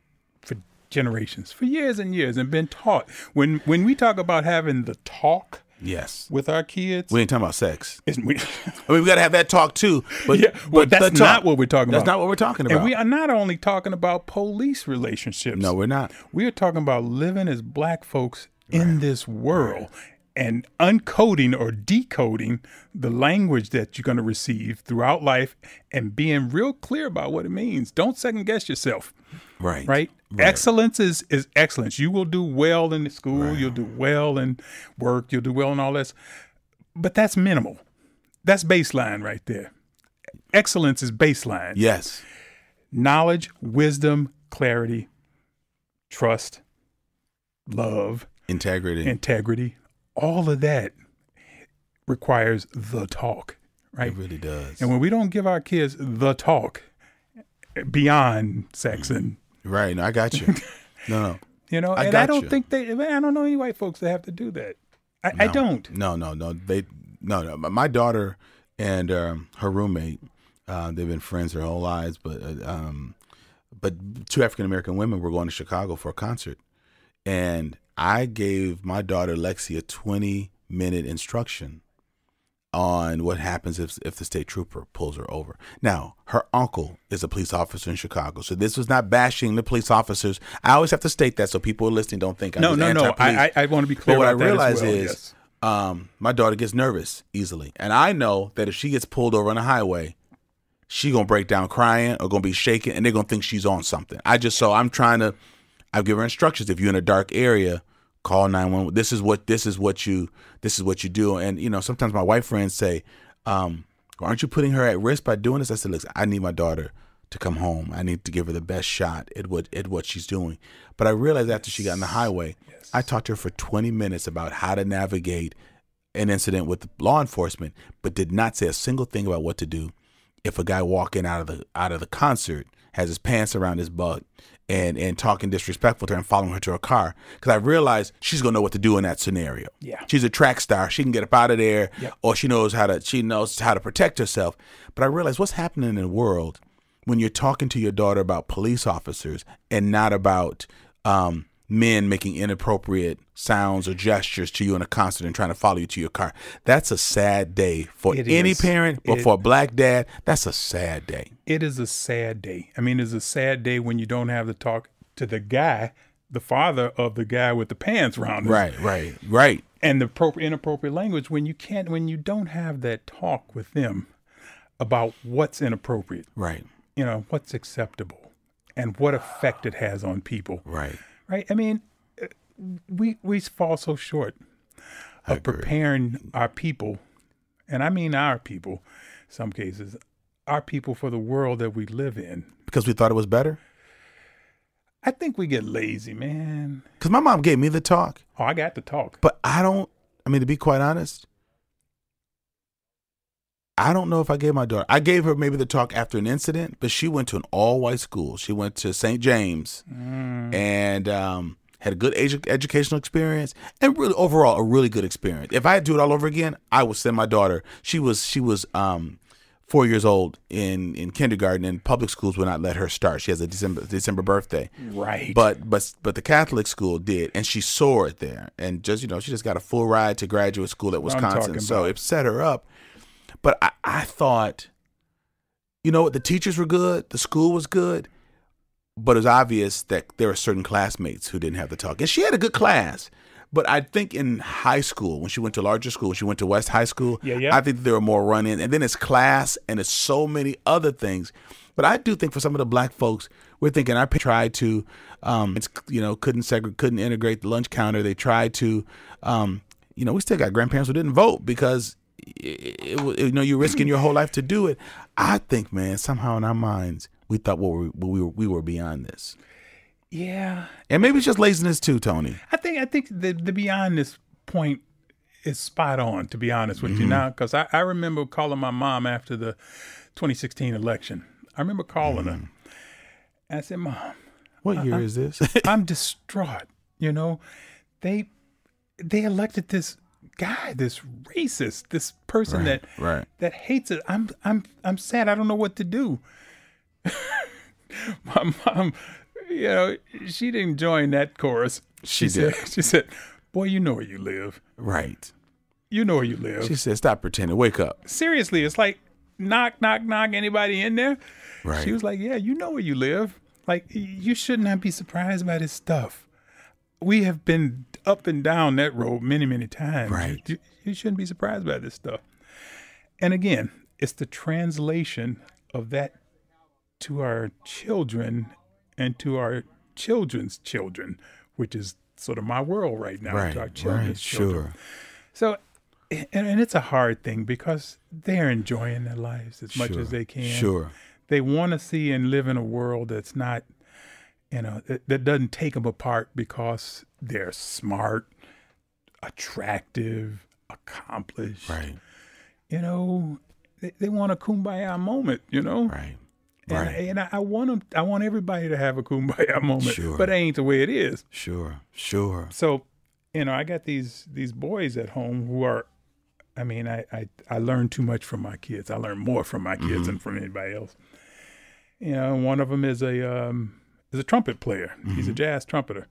for generations, for years and years, and been taught. When when we talk about having the talk Yes. with our kids, We ain't talking about sex. we? I mean, we got to have that talk too. But, yeah, well, but that's not what we're talking That's about. That's not what we're talking about. And we are not only talking about police relationships. no, we're not. We are talking about living as black folks in this world and uncoding or decoding the language that you're going to receive throughout life and being real clear about what it means. Don't second guess yourself, Right. right? Excellence is, is excellence. You will do well in school, you'll do well in work, you'll do well in all this. But that's minimal. That's baseline right there. Excellence is baseline Yes. knowledge, wisdom, clarity, trust, love, Integrity. integrity, all of that requires the talk, right? it really does. And when we don't give our kids the talk beyond sex and right. No, I got you. <laughs> no, no. You know, I and I don't you. think they. I don't know any white folks that have to do that. I, I don't. No, no, no. They no, no. My daughter and um, her roommate, uh, they've been friends their whole lives, but uh, um, but two African American women were going to Chicago for a concert, and I gave my daughter Lexi a twenty minute instruction on what happens if if the state trooper pulls her over. Now, her uncle is a police officer in Chicago, so this was not bashing the police officers. I always have to state that so people listening don't think I'm No, no, no. I, I, I want to be clear But what I realize well, is, yes. um, my daughter gets nervous easily, and I know that if she gets pulled over on the highway, she gonna break down crying or gonna be shaking, and they're gonna think she's on something. I just so I'm trying to, I give her instructions. If you're in a dark area, call 911. This is what this is what you this is what you do. And you know, sometimes my white friends say, um, "Aren't you putting her at risk by doing this?" I said, "Look, I need my daughter." To come home, I need to give her the best shot at what at what she's doing. But I realized after she got on the highway, I talked to her for 20 minutes about how to navigate an incident with law enforcement, but did not say a single thing about what to do if a guy walking out of the out of the concert has his pants around his butt and and talking disrespectful to her and following her to her car. Because I realized she's gonna know what to do in that scenario. Yeah. she's a track star. She can get up out of there, Yep. or she knows how to she knows how to protect herself. But I realized what's happening in the world when you're talking to your daughter about police officers and not about um, men making inappropriate sounds or gestures to you in a concert and trying to follow you to your car. That's a sad day for It any is. parent, but It- for a black dad, that's a sad day. it is a sad day. I mean, it's a sad day when you don't have to talk to the guy, the father of the guy with the pants around his Right, right, right. and the appropriate, inappropriate language when you can't when you don't have that talk with them about what's inappropriate Right, you know what's acceptable and what effect it has on people right. Right? I mean uh, we we fall so short of preparing our people and i mean our people some cases our people for the world that we live in. Because we thought it was better. i think we get lazy man. Because my mom gave me the talk, oh i got the talk. But I don't. I mean, to be quite honest, I don't know if I gave my daughter. I gave her maybe the talk after an incident, but she went to an all-white school. She went to St. James, and um, had a good edu- educational experience, and really overall a really good experience. If I had to do it all over again, I would send my daughter. She was she was um, four years old in in kindergarten, and public schools would not let her start. She has a December December birthday. right But but but the Catholic school did, and she soared there, and just you know she just got a full ride to graduate school at Wisconsin, so about. it set her up. But I, I thought, you know what, the teachers were good, the school was good, but it was obvious that there were certain classmates who didn't have the talk, and she had a good class. But I think in high school, when she went to larger school, she went to West High School, Yeah, yeah. I think there were more run in, and then it's class, and it's so many other things. But I do think for some of the black folks, we're thinking I tried to, um, it's you know couldn't segregate, couldn't integrate the lunch counter. They tried to, um, you know, we still got grandparents who didn't vote because it, it, you know you're risking your whole life to do it. I think, man, somehow in our minds we thought we, we were we were beyond this, yeah and maybe it's just laziness too, Tony. I think I think the the beyond this point is spot on. To be honest with you Mm-hmm. now, because I, I remember calling my mom after the 2016 election. I remember calling her. Mm-hmm. And I said, "Mom, What year is this? I'm distraught. You know, they they elected this guy, this racist, this person that right. that hates it. I'm I'm I'm sad. I don't know what to do. <laughs> My mom, you know, she didn't join that chorus. She said, did. <laughs> She said, "Boy, you know where you live. right. You know where you live." She said, "Stop pretending. Wake up." Seriously, it's like knock, knock, knock. Anybody in there? Right. She was like, "Yeah, you know where you live. Like, you should not be surprised by this stuff. We have been up and down that road many, many times. Right. You, you shouldn't be surprised by this stuff." And again, it's the translation of that to our children and to our children's children, which is sort of my world right now. right. To our Right. children. Sure. So, and, and it's a hard thing because they're enjoying their lives as much as they can. Sure. They want to see and live in a world that's not, you know, that, that doesn't take them apart because they're smart, attractive, accomplished. Right. You know, they, they want a kumbaya moment, you know? Right. And, I, Right. and I, I want 'em- I want everybody to have a kumbaya <laughs> moment, Sure. but ain't the way it is. Sure, sure. So, you know, I got these these boys at home who are, I mean, I I, I learn too much from my kids. I learn more from my kids than from anybody else. You know, one of them is a um, is a trumpet player. He's a jazz trumpeter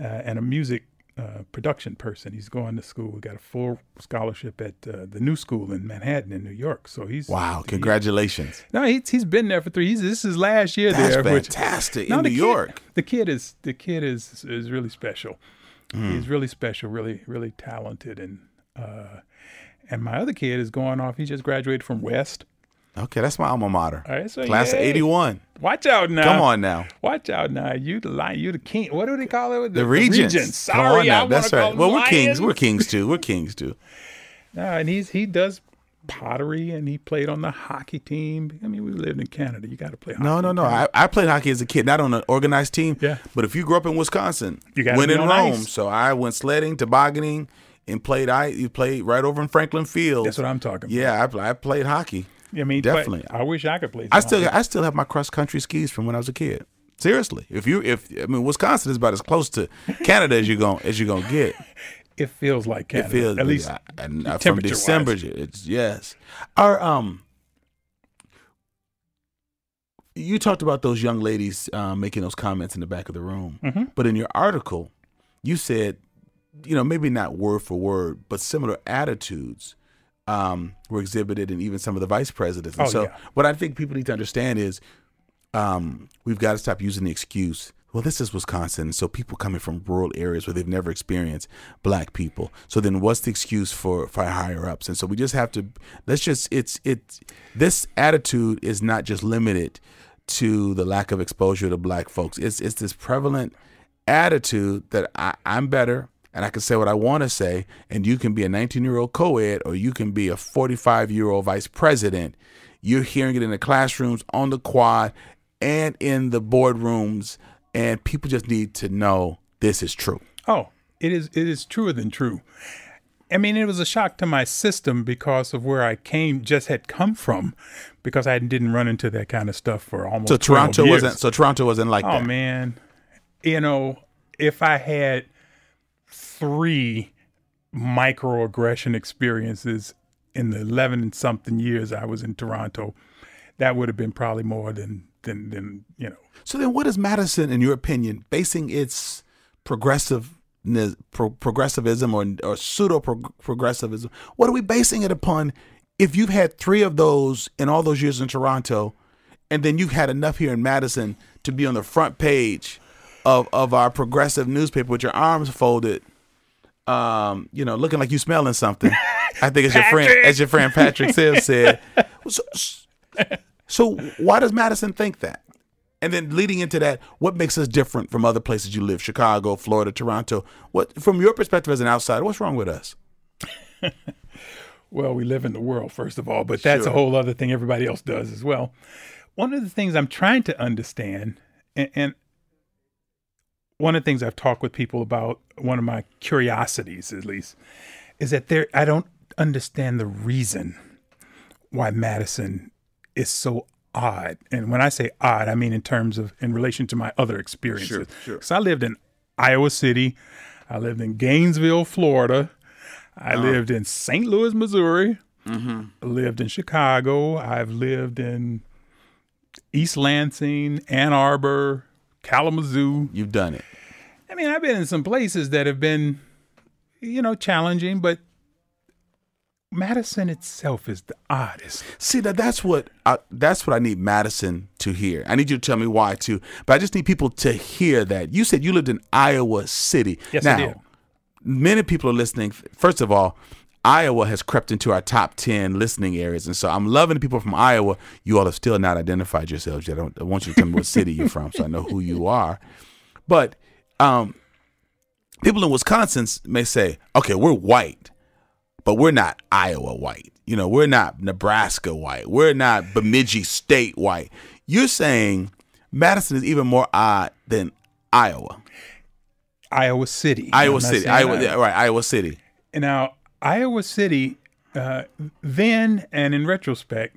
uh, and a music uh, production person. He's going to school. We got a full scholarship at uh, the new school in Manhattan, in New York. So he's Wow, congratulations. no, he's he's been there for three. He's, this is his last year That's there. which- fantastic. no, in the New kid- York. the kid is the kid is is really special. Hmm. He's really special, really really talented, and uh, and my other kid is going off. He just graduated from West. Okay, that's my alma mater. All right, so Class of 81. Watch out now! Come on now. watch out now! You the lion, you the king. What do they call it? The, Regents. Come Sorry, on now. That's right. Well, we're kings. We're kings too. We're kings too. <laughs> No, and he's he does pottery, and he played on the hockey team. I mean, we lived in Canada. You got to play. Hockey No, no, no. I, I played hockey as a kid, not on an organized team. Yeah. But if you grew up in Wisconsin, You gotta went in Rome. ice. So I went sledding, tobogganing, and played. I you played right over in Franklin Field. That's what I'm talking. About. Yeah, I, I played hockey. I mean, definitely. I wish I could play. I still. I still have my cross country skis from when I was a kid. Seriously, if you if I mean Wisconsin is about as close to <laughs> Canada as you're going as you're gonna get. It feels like Canada. It feels at least uh, and, uh, from. December. It's yes. Our um. You talked about those young ladies um, making those comments in the back of the room, Mm-hmm. but in your article, you said, you know, maybe not word for word, but similar attitudes um, were exhibited and even some of the vice presidents. And Oh, so, yeah. what I think people need to understand is, um, we've got to stop using the excuse. Well, this is Wisconsin, so people coming from rural areas where they've never experienced black people. So then, what's the excuse for for higher ups? And so we just have to let's just it's it. This attitude is not just limited to the lack of exposure to black folks. It's it's this prevalent attitude that I, I'm better and I can say what I want to say, and you can be a 19 year old co-ed or you can be a 45 year old vice president. You're hearing it in the classrooms, on the quad, and in the boardrooms, and people just need to know this is true. Oh, it is it is truer than true. I mean, it was a shock to my system because of where I came, just had come from, because I didn't run into that kind of stuff for almost. So Toronto wasn't. So Toronto wasn't like Oh that. man, you know, if I had three microaggression experiences in the eleven and something years I was in Toronto, that would have been probably more than than than you know. So then, what is Madison, in your opinion, basing its progressiveness, pro- progressivism or or pseudo progressivism? What are we basing it upon? If you've had three of those in all those years in Toronto, and then you've had enough here in Madison to be on the front page of of our progressive newspaper with your arms folded, um, you know, looking like you smelling something. <laughs> I think as your friend, as your friend Patrick Sims <laughs> said. So, so why does Madison think that? And then leading into that, what makes us different from other places you live? Chicago, Florida, Toronto. What, from your perspective as an outsider, what's wrong with us? <laughs> Well, we live in the world, first of all, but that's Sure. a whole other thing everybody else does as well. One of the things I'm trying to understand, and, and one of the things I've talked with people about, one of my curiosities at least, is that there I don't understand the reason why Madison is so odd. And when I say odd, I mean in terms of in relation to my other experiences. Sure, sure. So I lived in Iowa City, I lived in Gainesville, Florida, I Uh-huh. lived in St. Louis, Missouri. Mm-hmm. I lived in Chicago. I've lived in East Lansing, Ann Arbor, Kalamazoo. You've done it. I mean, I've been in some places that have been, you know, challenging, but Madison itself is the oddest. See that that's what I, that's what I need Madison to hear. I need you to tell me why too, but I just need people to hear that. You said you lived in Iowa City. Yes, now, I did. many people are listening. First of all, Iowa has crept into our top ten listening areas, and so I'm loving the people from Iowa. You all have still not identified yourselves yet. I, don't, I want you to tell me what city you're from, so I know who you are. But um, people in Wisconsin may say, "Okay, we're white." but we're not Iowa white. You know, we're not Nebraska white. We're not Bemidji State white. You're saying Madison is even more odd than Iowa. Iowa City. Iowa City. saying Iowa, yeah, right, Iowa City. Now, Iowa City, uh, then and in retrospect,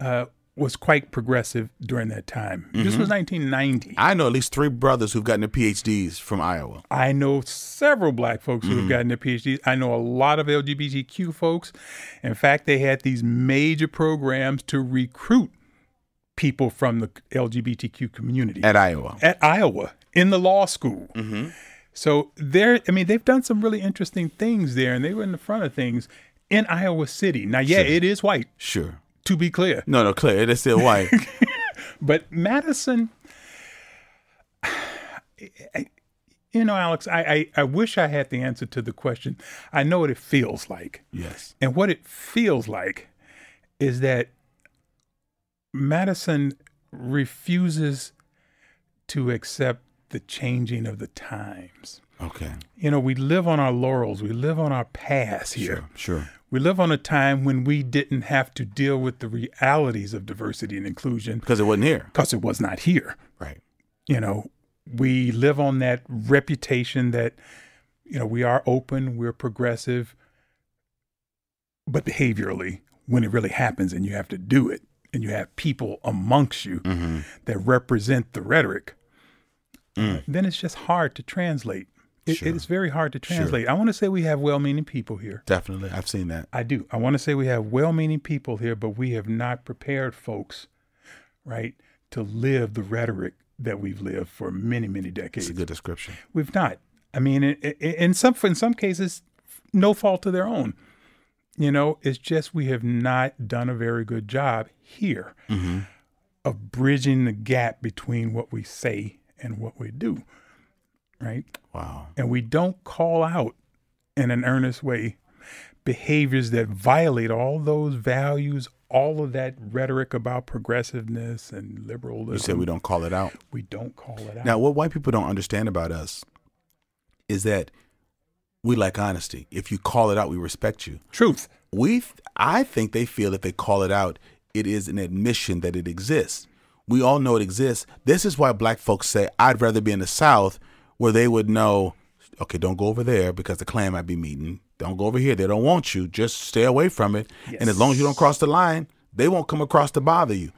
uh, was quite progressive during that time. This was 1990. I know at least three brothers who've gotten their PhDs from Iowa. I know several black folks who have gotten their PhDs. I know a lot of LGBTQ folks. In fact, they had these major programs to recruit people from the LGBTQ community At Iowa. at Iowa in the law school. So they're, I mean, they've done some really interesting things there, and they were in the front of things in Iowa City. Now, yeah, Sure. it is white, Sure. to be clear, No, no, clear. They're still <laughs> white. but Madison. <sighs> You know, Alex, I, I, I wish I had the answer to the question. I know what it feels like. yes. And what it feels like is that Madison refuses to accept the changing of the times. Okay. You know, we live on our laurels, we live on our past here. Sure. Sure. We live on a time when we didn't have to deal with the realities of diversity and inclusion Because it wasn't here. because it was not here. Right. You know, we live on that reputation that, you know, we are open, we're progressive, but behaviorally, when it really happens and you have to do it, and you have people amongst you Mm-hmm. that represent the rhetoric, Mm. then it's just hard to translate. It, Sure. It's very hard to translate. I want to say we have well meaning people here. Definitely. I've seen that. I do. I want to say we have well meaning people here, but we have not prepared folks, right, to live the rhetoric that we've lived for many, many decades. It's a good description. We've not. I mean, in, in in some in some cases, no fault of their own. You know, it's just we have not done a very good job here of bridging the gap between what we say and what we do, right? Wow. And we don't call out in an earnest way behaviors that violate all those values, all of that rhetoric about progressiveness and liberalism. You said we don't call it out. we don't call it out. Now, what white people don't understand about us is that we like honesty. If you call it out, we respect you. Truth. We, th- I think they feel if they call it out, it is an admission that it exists. We all know it exists. This is why black folks say, I'd rather be in the South where they would know, okay, don't go over there because the Klan might be meeting. Don't go over here. They don't want you. Just stay away from it. And as long as you don't cross the line, they won't come across to bother you.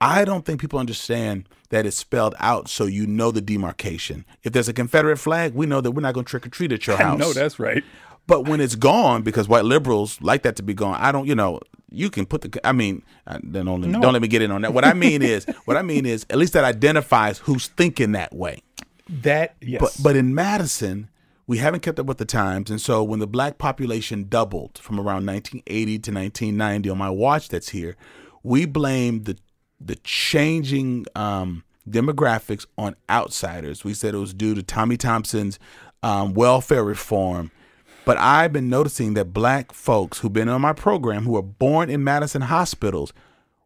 I don't think people understand that it's spelled out so you know the demarcation. If there's a Confederate flag, we know that we're not going to trick or treat at your <laughs> I house. know that's right. But when it's gone, because white liberals like that to be gone, I don't, you know, you can put the. I mean, uh, then only No. don't let me get in on that. What I mean is, what I mean is, at least that identifies who's thinking that way. That yes. But but in Madison, we haven't kept up with the times, and so when the black population doubled from around 1980 to 1990 on my watch that's here, we blame the the changing um, demographics on outsiders. We said it was due to Tommy Thompson's um, welfare reform. But I've been noticing that black folks who've been on my program who were born in Madison hospitals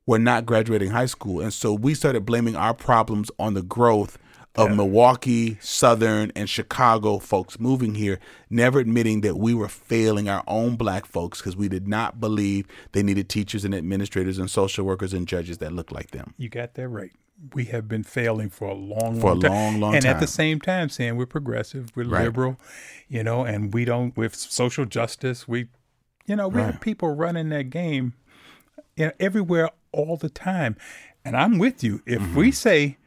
were not graduating high school. And so we started blaming our problems on the growth of Milwaukee, Southern, and Chicago folks moving here, never admitting that we were failing our own black folks because we did not believe they needed teachers and administrators and social workers and judges that looked like them. you got that right. We have been failing for a long, For a long time. long, long and at the same time saying we're progressive, we're Right. liberal, you know, and we don't with social justice. We, you know, we have people running that game, you know, everywhere all the time. And I'm with you. If Mm-hmm. we say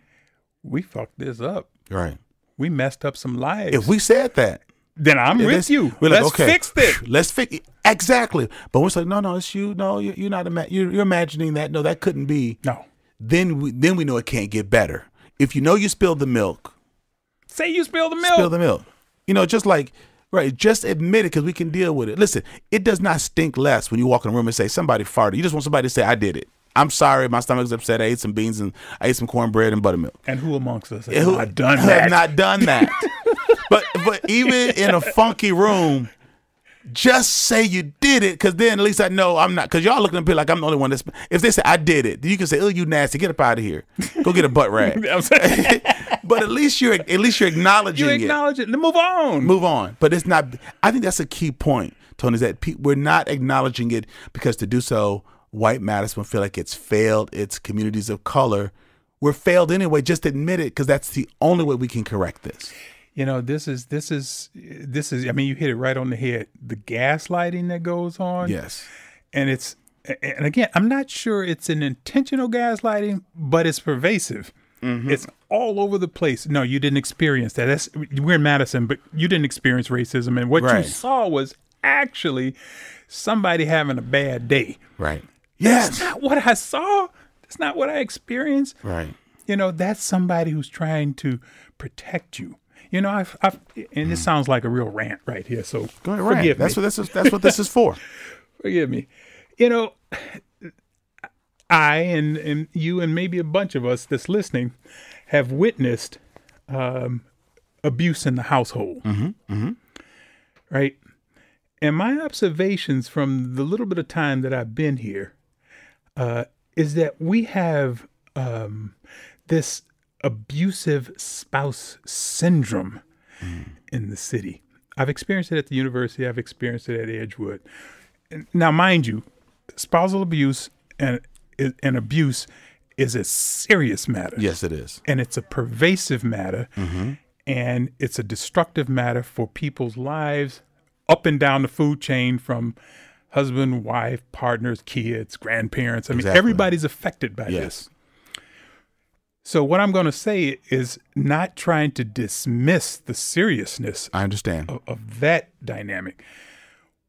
we fucked this up, Right. we messed up some lives, If we said that, then I'm with you. We're like, Let's okay, fix this. <laughs> Let's fix it. Exactly. But we're like, no, no, it's you. No, you- you're not. Ima- you're, you're imagining that. No, that couldn't be. No. Then we, then we know it can't get better. If you know you spilled the milk, Say you spilled the milk. spill the milk. You know, just like right, just admit it because we can deal with it. Listen, it does not stink less when you walk in a room and say somebody farted. You just want somebody to say, "I did it." I'm sorry, my stomach's upset. I ate some beans and I ate some cornbread and buttermilk. and who amongst us has Who not done have not done that. <laughs> but but even in a funky room, just say you did it, because then at least I know I'm not. Because y'all looking at me like I'm the only one that's. If they say I did it, you can say, "Oh, you nasty, get up out of here, go get a butt <laughs> rag." <laughs> But at least you're at least you're acknowledging it. you acknowledge it. Then move on. Move on. But it's not. I think that's a key point, Tony. Is that we're not acknowledging it because to do so, white Madison feel like it's failed its communities of color. We're failed anyway. Just admit it, because that's the only way we can correct this. you know this is this is this is i mean you hit it right on the head the gaslighting that goes on Yes. and it's and again, I'm not sure it's an intentional gaslighting, but it's pervasive. Mm-hmm. It's all over the place. No, you didn't experience that. That's we're in Madison, but you didn't experience racism, and what you saw was actually somebody having a bad day. Right. That's Yes. not what I saw. That's not what I experienced. Right. You know, that's somebody who's trying to protect you. You know, I've, I've and this sounds like a real rant right here. So Mm. Go ahead. Forgive That's me. what this is. That's what this is for. <laughs> forgive me. You know, I and and you and maybe a bunch of us that's listening have witnessed um, abuse in the household. Right. And my observations from the little bit of time that I've been here uh, is that we have um, this abusive spouse syndrome in the city. I've experienced it at the university. I've experienced it at Edgewood. Now, mind you, spousal abuse and and abuse is a serious matter, Yes, it is. and it's a pervasive matter, and it's a destructive matter for people's lives up and down the food chain from husband, wife, partners, kids, grandparents. I mean, Exactly. everybody's affected by Yes. this. So what I'm going to say is not trying to dismiss the seriousness I understand. of, of that dynamic.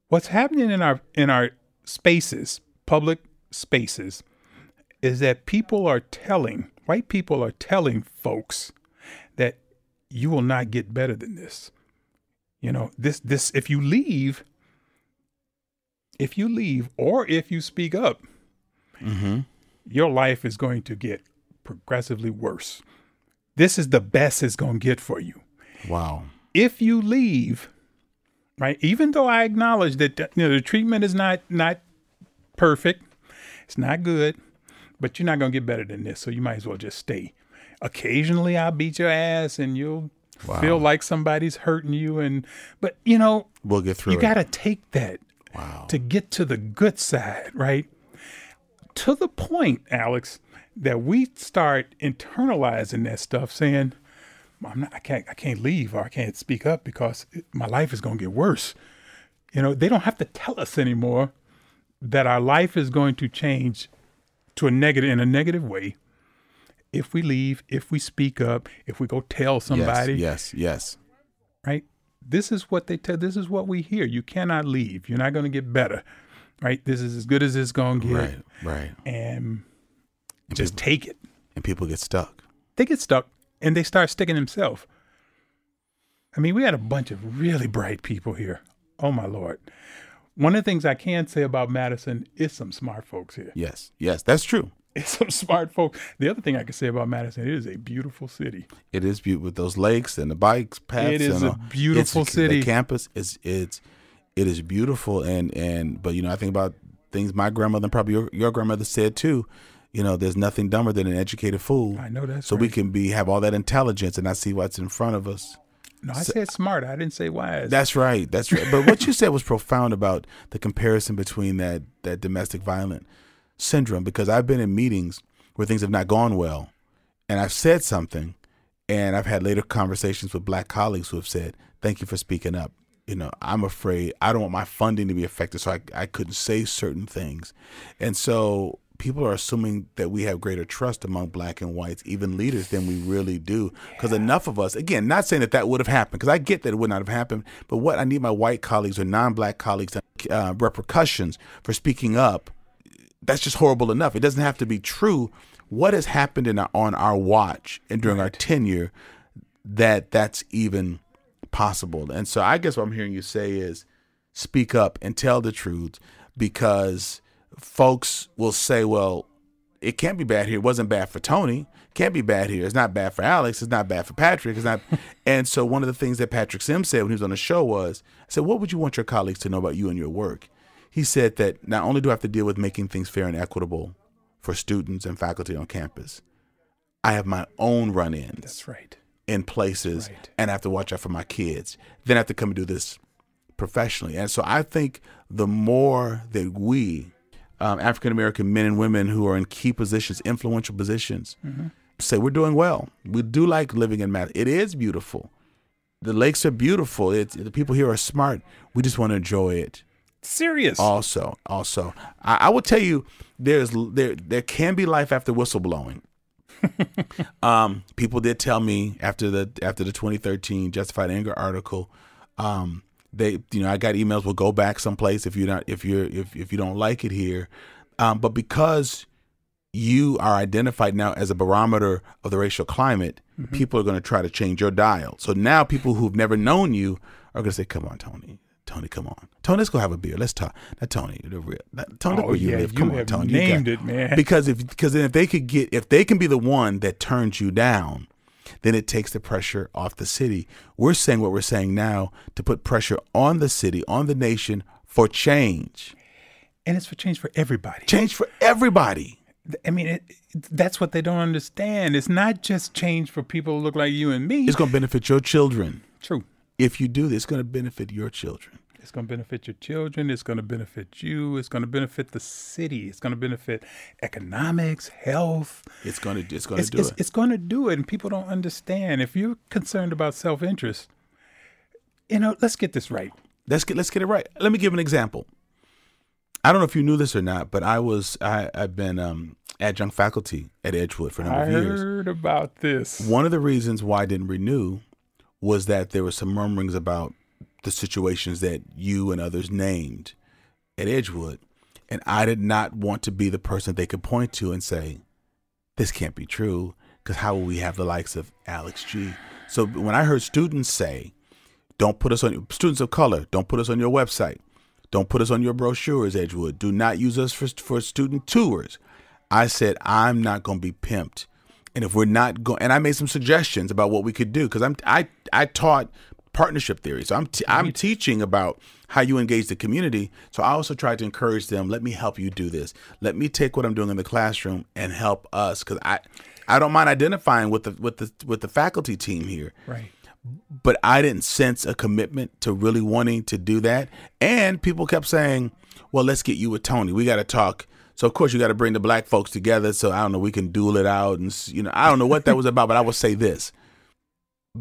What's happening in our in our spaces, public spaces, is that people are telling white people are telling folks that you will not get better than this. You know, this this if you leave, if you leave or if you speak up, mm-hmm. your life is going to get progressively worse. This is the best it's going to get for you Wow. if you leave, right, even though I acknowledge that you know the treatment is not not perfect, it's not good, but you're not gonna get better than this, so you might as well just stay. Occasionally, I'll beat your ass, and you'll feel like somebody's hurting you, and but you know We'll get through you got to take that Wow. to get to the good side, right? To the point, Alex, that we start internalizing that stuff, saying, "I'm not, I can't, I can't leave, or I can't speak up because it, my life is going to get worse." You know, they don't have to tell us anymore that our life is going to change to a negative in a negative way if we leave, if we speak up, if we go tell somebody Yes. Yes. Yes. right? This is what they tell. This is what we hear. You cannot leave. You're not going to get better, right? This is as good as it's going to get, Right. Right. and just take it. And people get stuck. They get stuck, and they start sticking themselves. I mean, we had a bunch of really bright people here. Oh my lord! One of the things I can say about Madison is some smart folks here. Yes. Yes. That's true. <laughs> It's some smart folks. The other thing I can say about Madison, it is a beautiful city. It is beautiful with those lakes and the bikes paths. It is and a beautiful It's- city. The campus is it's it is beautiful and and but you know I think about things my grandmother and probably your, your grandmother said too. You know, there's nothing dumber than an educated fool. I know that's so we can be have all that intelligence and not see what's in front of us. No, I said smart. I didn't say wise. That's right. That's right. But what you said was profound about the comparison between that that domestic violent syndrome because I've been in meetings where things have not gone well and I've said something and I've had later conversations with black colleagues who have said, "Thank you for speaking up." You know, I'm afraid I don't want my funding to be affected so I I couldn't say certain things. And so people are assuming that we have greater trust among black and whites, even leaders, than we really do. Because enough of us, again, not saying that that would have happened, because I get that it would not have happened. But what I need my white colleagues or non-black colleagues uh, repercussions for speaking up. That's just horrible enough. It doesn't have to be true. What has happened in our, on our watch and during our tenure that that's even possible? And so I guess what I'm hearing you say is speak up and tell the truth because folks will say, well, it can't be bad here. It wasn't bad for Tony. Can't be bad here. It's not bad for Alex. It's not bad for Patrick. It's not. <laughs> and so one of the things that Patrick Sims said when he was on the show was, I said, what would you want your colleagues to know about you and your work? He said that not only do I have to deal with making things fair and equitable for students and faculty on campus, I have my own run-ins That's right. in places Right. and I have to watch out for my kids. Then I have to come and do this professionally. And so I think the more that we, um, African American men and women who are in key positions, influential positions, say we're doing well. We do like living in Math. It is beautiful. The lakes are beautiful. It's, the people here are smart. We just want to enjoy it serious. Also, also, I, I will tell you, there's there there can be life after whistleblowing. <laughs> um, people did tell me after the after the 2013 Justified Anger article, um, they you know I got emails. Will go back someplace if you're not if you're if if you don't like it here, um, but because you are identified now as a barometer of the racial climate, mm-hmm. people are going to try to change your dial. So now people who've never known you are going to say, "Come on, Tony, Tony, come on, Tony, let's go have a beer. Let's talk." Now, Tony, the real, Tony, oh, where you yeah, live. you Come on, have Tony, named you got, it, man. Because if because if they could get if they can be the one that turns you down, then it takes the pressure off the city. We're saying what we're saying now to put pressure on the city, on the nation for change. And it's for change for everybody. Change for everybody. I mean, it, that's what they don't understand. It's not just change for people who look like you and me. It's going to benefit your children. True. If you do this, it's going to benefit your children. It's going to benefit your children. It's going to benefit you. It's going to benefit the city. It's going to benefit economics, health. It's going to. It's going it's, to do it's, it. It's going to do it, and people don't understand. If you're concerned about self-interest, you know, let's get this right. Let's get let's get it right. Let me give an example. I don't know if you knew this or not, but I was I, I've been um, adjunct faculty at Edgewood for a number I of years. I heard about this. One of the reasons why I didn't renew was that there were some murmurings about the situations that you and others named at Edgewood, and I did not want to be the person they could point to and say, "This can't be true," because how will we have the likes of Alex Gee? So when I heard students say, "Don't put us on students of color, don't put us on your website." Don't put us on your brochures, Edgewood. Do not use us for, for student tours. I said, I'm not going to be pimped. And if we're not going, and I made some suggestions about what we could do because I'm I I taught partnership theory, so I'm t- I'm teaching about how you engage the community. So I also tried to encourage them. Let me help you do this. Let me take what I'm doing in the classroom and help us because I I don't mind identifying with the with the with the faculty team here. Right but I didn't sense a commitment to really wanting to do that. And people kept saying, "Well, let's get you with Tony. We got to talk." So of course you got to bring the black folks together. So I don't know, we can duel it out, and you know, I don't know what that was about, but I will say this: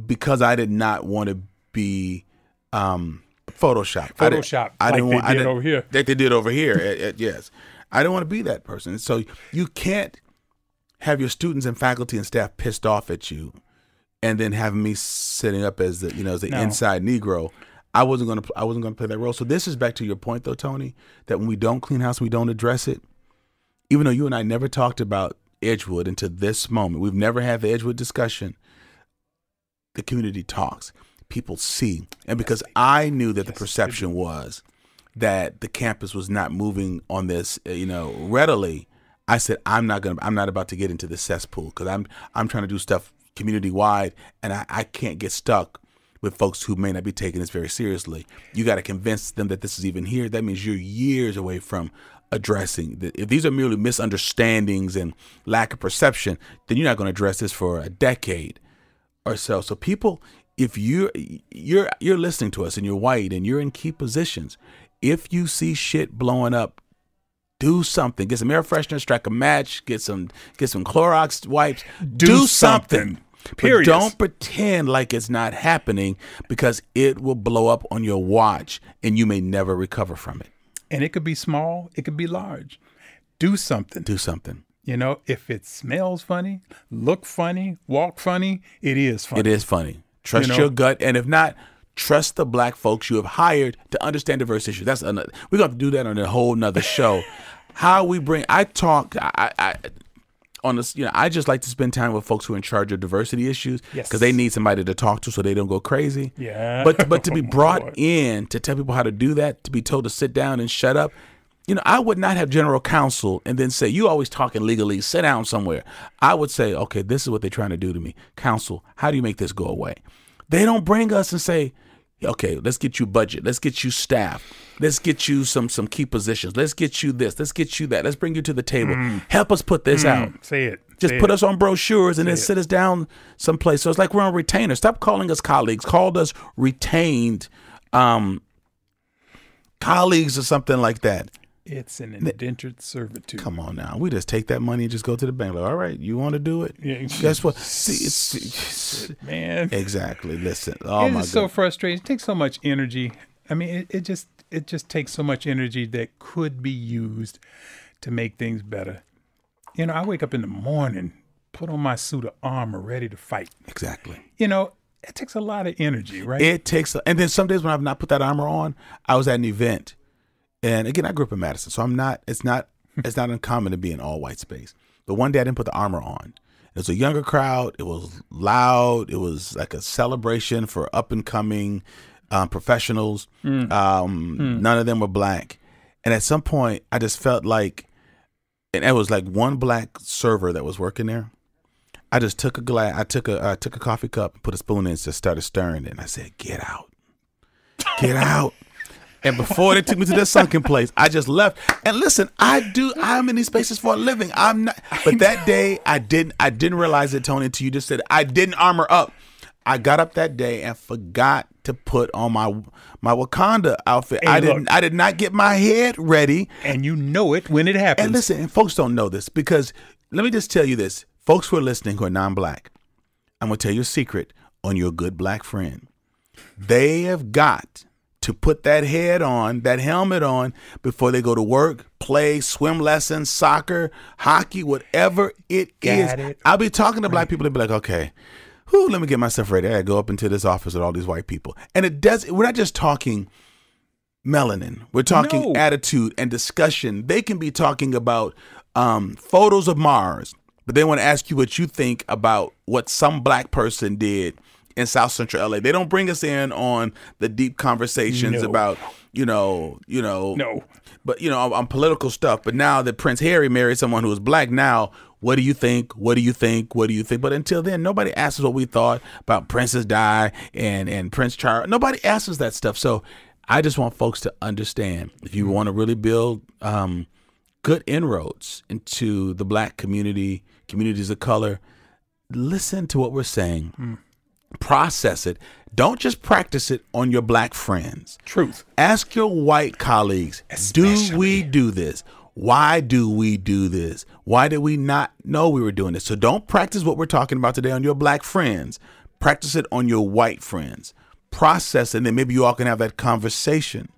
because I did not want to be um, Photoshop. Photoshop. I, did, I didn't want. They I did didn't, over here. That they did over here. at, at, yes, I didn't want to be that person. So you can't have your students and faculty and staff pissed off at you and then having me setting up as the you know as the No. inside Negro. I wasn't gonna I wasn't gonna play that role. So this is back to your point though, Tony, that when we don't clean house, we don't address it. Even though you and I never talked about Edgewood until this moment, we've never had the Edgewood discussion. The community talks, people see, and because I knew that the perception was that the campus was not moving on this, uh, you know, readily. I said I'm not gonna I'm not about to get into the cesspool because I'm I'm trying to do stuff community wide, and I, I can't get stuck with folks who may not be taking this very seriously. You got to convince them that this is even here. That means you're years away from addressing. If these are merely misunderstandings and lack of perception, then you're not going to address this for a decade or so. So people, if you're you're you're listening to us and you're white and you're in key positions, if you see shit blowing up, do something. Get some air freshener, strike a match, get some get some Clorox wipes. Do, something. Period. But don't pretend like it's not happening because it will blow up on your watch and you may never recover from it. And it could be small, it could be large. Do something. Do something. You know, if it smells funny, look funny, walk funny, it is funny. It is funny. Trust You know? your gut, and if not, trust the black folks you have hired to understand diverse issues. That's another. We're going to do that on a whole nother show. <laughs> How we bring. I talk. I. I on this, you know, I just like to spend time with folks who are in charge of diversity issues Yes. because they need somebody to talk to so they don't go crazy. Yeah. But but to be <laughs> Oh, brought in to tell people how to do that, to be told to sit down and shut up. You know, I would not have general counsel and then say, You always talking legally, sit down somewhere. I would say, Okay, this is what they're trying to do to me. Counsel, how do you make this go away? They don't bring us and say, Okay, let's get you budget, let's get you staff, let's get you some some key positions, let's get you this, let's get you that, let's bring you to the table. Help us put this out. Say it. Just Say put it. us on brochures and then sit us down someplace. So it's like we're on retainer. Stop calling us colleagues. Called us retained um, colleagues or something like that. It's an indentured servitude. Come on now. We just take that money and just go to the bank. Like, all right, you want to do it? Yeah. Guess what? <laughs> See, it's, Man. exactly. Listen. Oh it is so frustrating. It takes so much energy. I mean, it, it just it just takes so much energy that could be used to make things better. You know, I wake up in the morning, put on my suit of armor, ready to fight. Exactly. You know, it takes a lot of energy, right? It takes, and then some days when I've not put that armor on, I was at an event, and again, I grew up in Madison, so I'm not. It's not. it's not uncommon to be in all white space. But one day I didn't put the armor on. It was a younger crowd. It was loud. It was like a celebration for up and coming um, professionals. Mm. Um, None of them were black, and at some point, I just felt like, and it was like one black server that was working there. I just took a glass. I took a I took a coffee cup, put a spoon in, and just started stirring it. And I said, "Get out, get out." And before they took me to the sunken place, I just left. And listen, I do. I'm in these spaces for a living. I'm not. But that day, I didn't. I didn't realize it, Tony. Until you just said it. I didn't armor up. I got up that day and forgot to put on my my Wakanda outfit. Hey, I look. didn't. I did not get my head ready. and you know it when it happens. And listen, and folks don't know this because let me just tell you this. Folks who are listening who are non-black, I'm gonna tell you a secret on your good black friend. They have got to put that head on, that helmet on, before they go to work, play, swim lessons, soccer, hockey, whatever it is. Got it. I'll be talking to black people, they'll be like, okay, whew, let me get myself ready. I go up into this office with all these white people. And it does we're not just talking melanin. We're talking No. attitude and discussion. They can be talking about um, photos of Mars, but they want to ask you what you think about what some black person did in South Central LA. They don't bring us in on the deep conversations No. about you know, you know, No. but you know, on, on political stuff. But now that Prince Harry married someone who is black, now what do you think? What do you think? What do you think? But until then, nobody asks us what we thought about Princess Di and and Prince Charles. Nobody asks us that stuff. So I just want folks to understand if you want to really build um, good inroads into the black community, communities of color, listen to what we're saying. Process it. Don't just practice it on your black friends. Truth. Ask your white colleagues, do we do this? Why do we do this? Why did we not know we were doing this? So don't practice what we're talking about today on your black friends. Practice it on your white friends. Process it, and then maybe you all can have that conversation.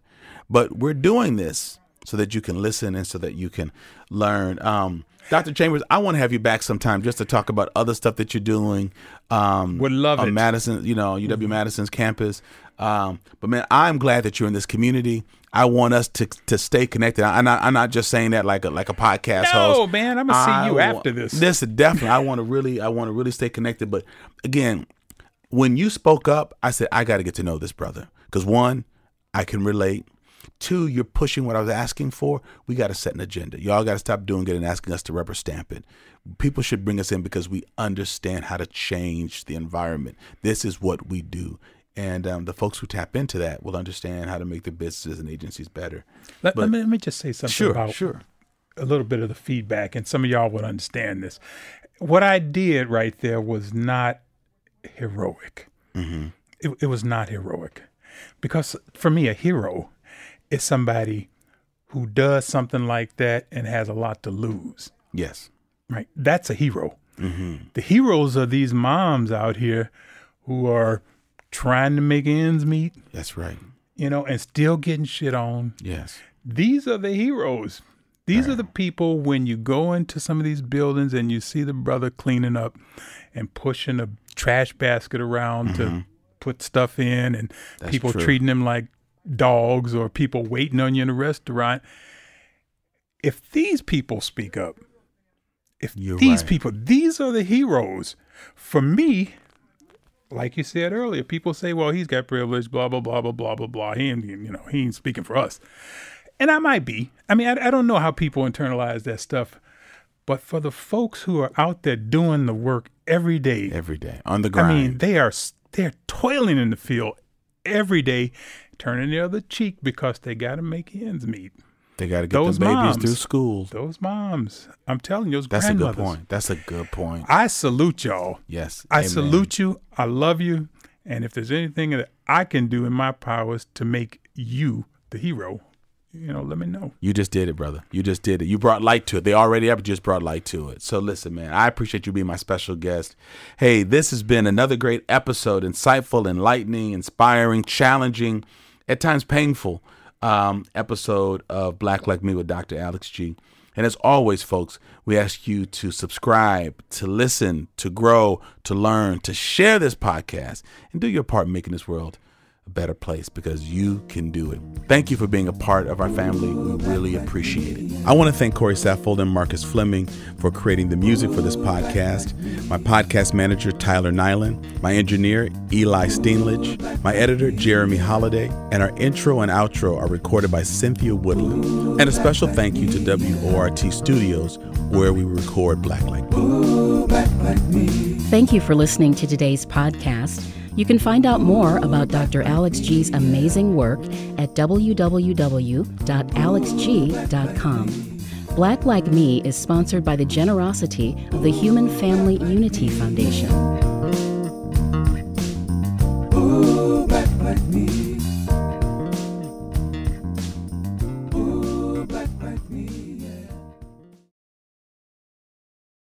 But we're doing this so that you can listen and so that you can learn. Um, Dr. Chambers, I want to have you back sometime just to talk about other stuff that you're doing. Um, Would love on it. Madison, you know, UW Madison's campus. Um, but man, I'm glad that you're in this community. I want us to to stay connected. I, I'm not I'm not just saying that like a like a podcast No, host. man, I'ma see I you after this. This definitely. I want to really I want to really stay connected. But again, when you spoke up, I said I got to get to know this brother because one, I can relate. Two, you're pushing what I was asking for. We got to set an agenda. Y'all got to stop doing it and asking us to rubber stamp it. People should bring us in because we understand how to change the environment. This is what we do. And um, the folks who tap into that will understand how to make their businesses and agencies better. Let, But- let, me, let me just say something Sure, about sure. a little bit of the feedback, and some of y'all would understand this. What I did right there was not heroic. Mm-hmm. It, it was not heroic. Because for me, a hero is somebody who does something like that and has a lot to lose. Yes. Right? That's a hero. Mm-hmm. The heroes are these moms out here who are trying to make ends meet, That's right. you know, and still getting shit on. Yes. These are the heroes. These are the people when you go into some of these buildings and you see the brother cleaning up and pushing a trash basket around to put stuff in and Mm-hmm. That's people true. treating him like dogs or people waiting on you in a restaurant. If these people speak up, if You're these right. people, these are the heroes. For me, like you said earlier, people say, "Well, he's got privilege," blah blah blah blah blah blah blah. He ain't, you know, he ain't speaking for us, and I might be. I mean, I, I don't know how people internalize that stuff, but for the folks who are out there doing the work every day, Every day on the ground, I mean, they are they're toiling in the field every day, turning the other cheek because they got to make ends meet. they got to get those the babies moms. through school. Those moms, I'm telling you, those That's a good point. That's a good point. I salute y'all. Yes. I Amen. salute you. I love you. And if there's anything that I can do in my powers to make you the hero, you know, let me know. You just did it, brother. You just did it. You brought light to it. They already have just brought light to it. So listen, man, I appreciate you being my special guest. Hey, this has been another great episode, insightful, enlightening, inspiring, challenging. At times painful um, episode of Black Like Me with Dr. Alex Gee. And as always, folks, we ask you to subscribe, to listen, to grow, to learn, to share this podcast, and do your part in making this world a better place because you can do it. Thank you for being a part of our family. We really appreciate it. I want to thank Corey Saffold and Marcus Fleming for creating the music for this podcast, my podcast manager, Tyler Nyland, my engineer, Eli Steenlich, my editor, Jeremy Holiday, and our intro and outro are recorded by Cynthia Woodland. And a special thank you to WORT Studios, where we record Black Like Me. Thank you for listening to today's podcast. You can find out more about Dr. Alex Gee's amazing work at www.alexgee.com. Black Like Me is sponsored by the generosity of the Human Family Unity Foundation. Ooh, black me.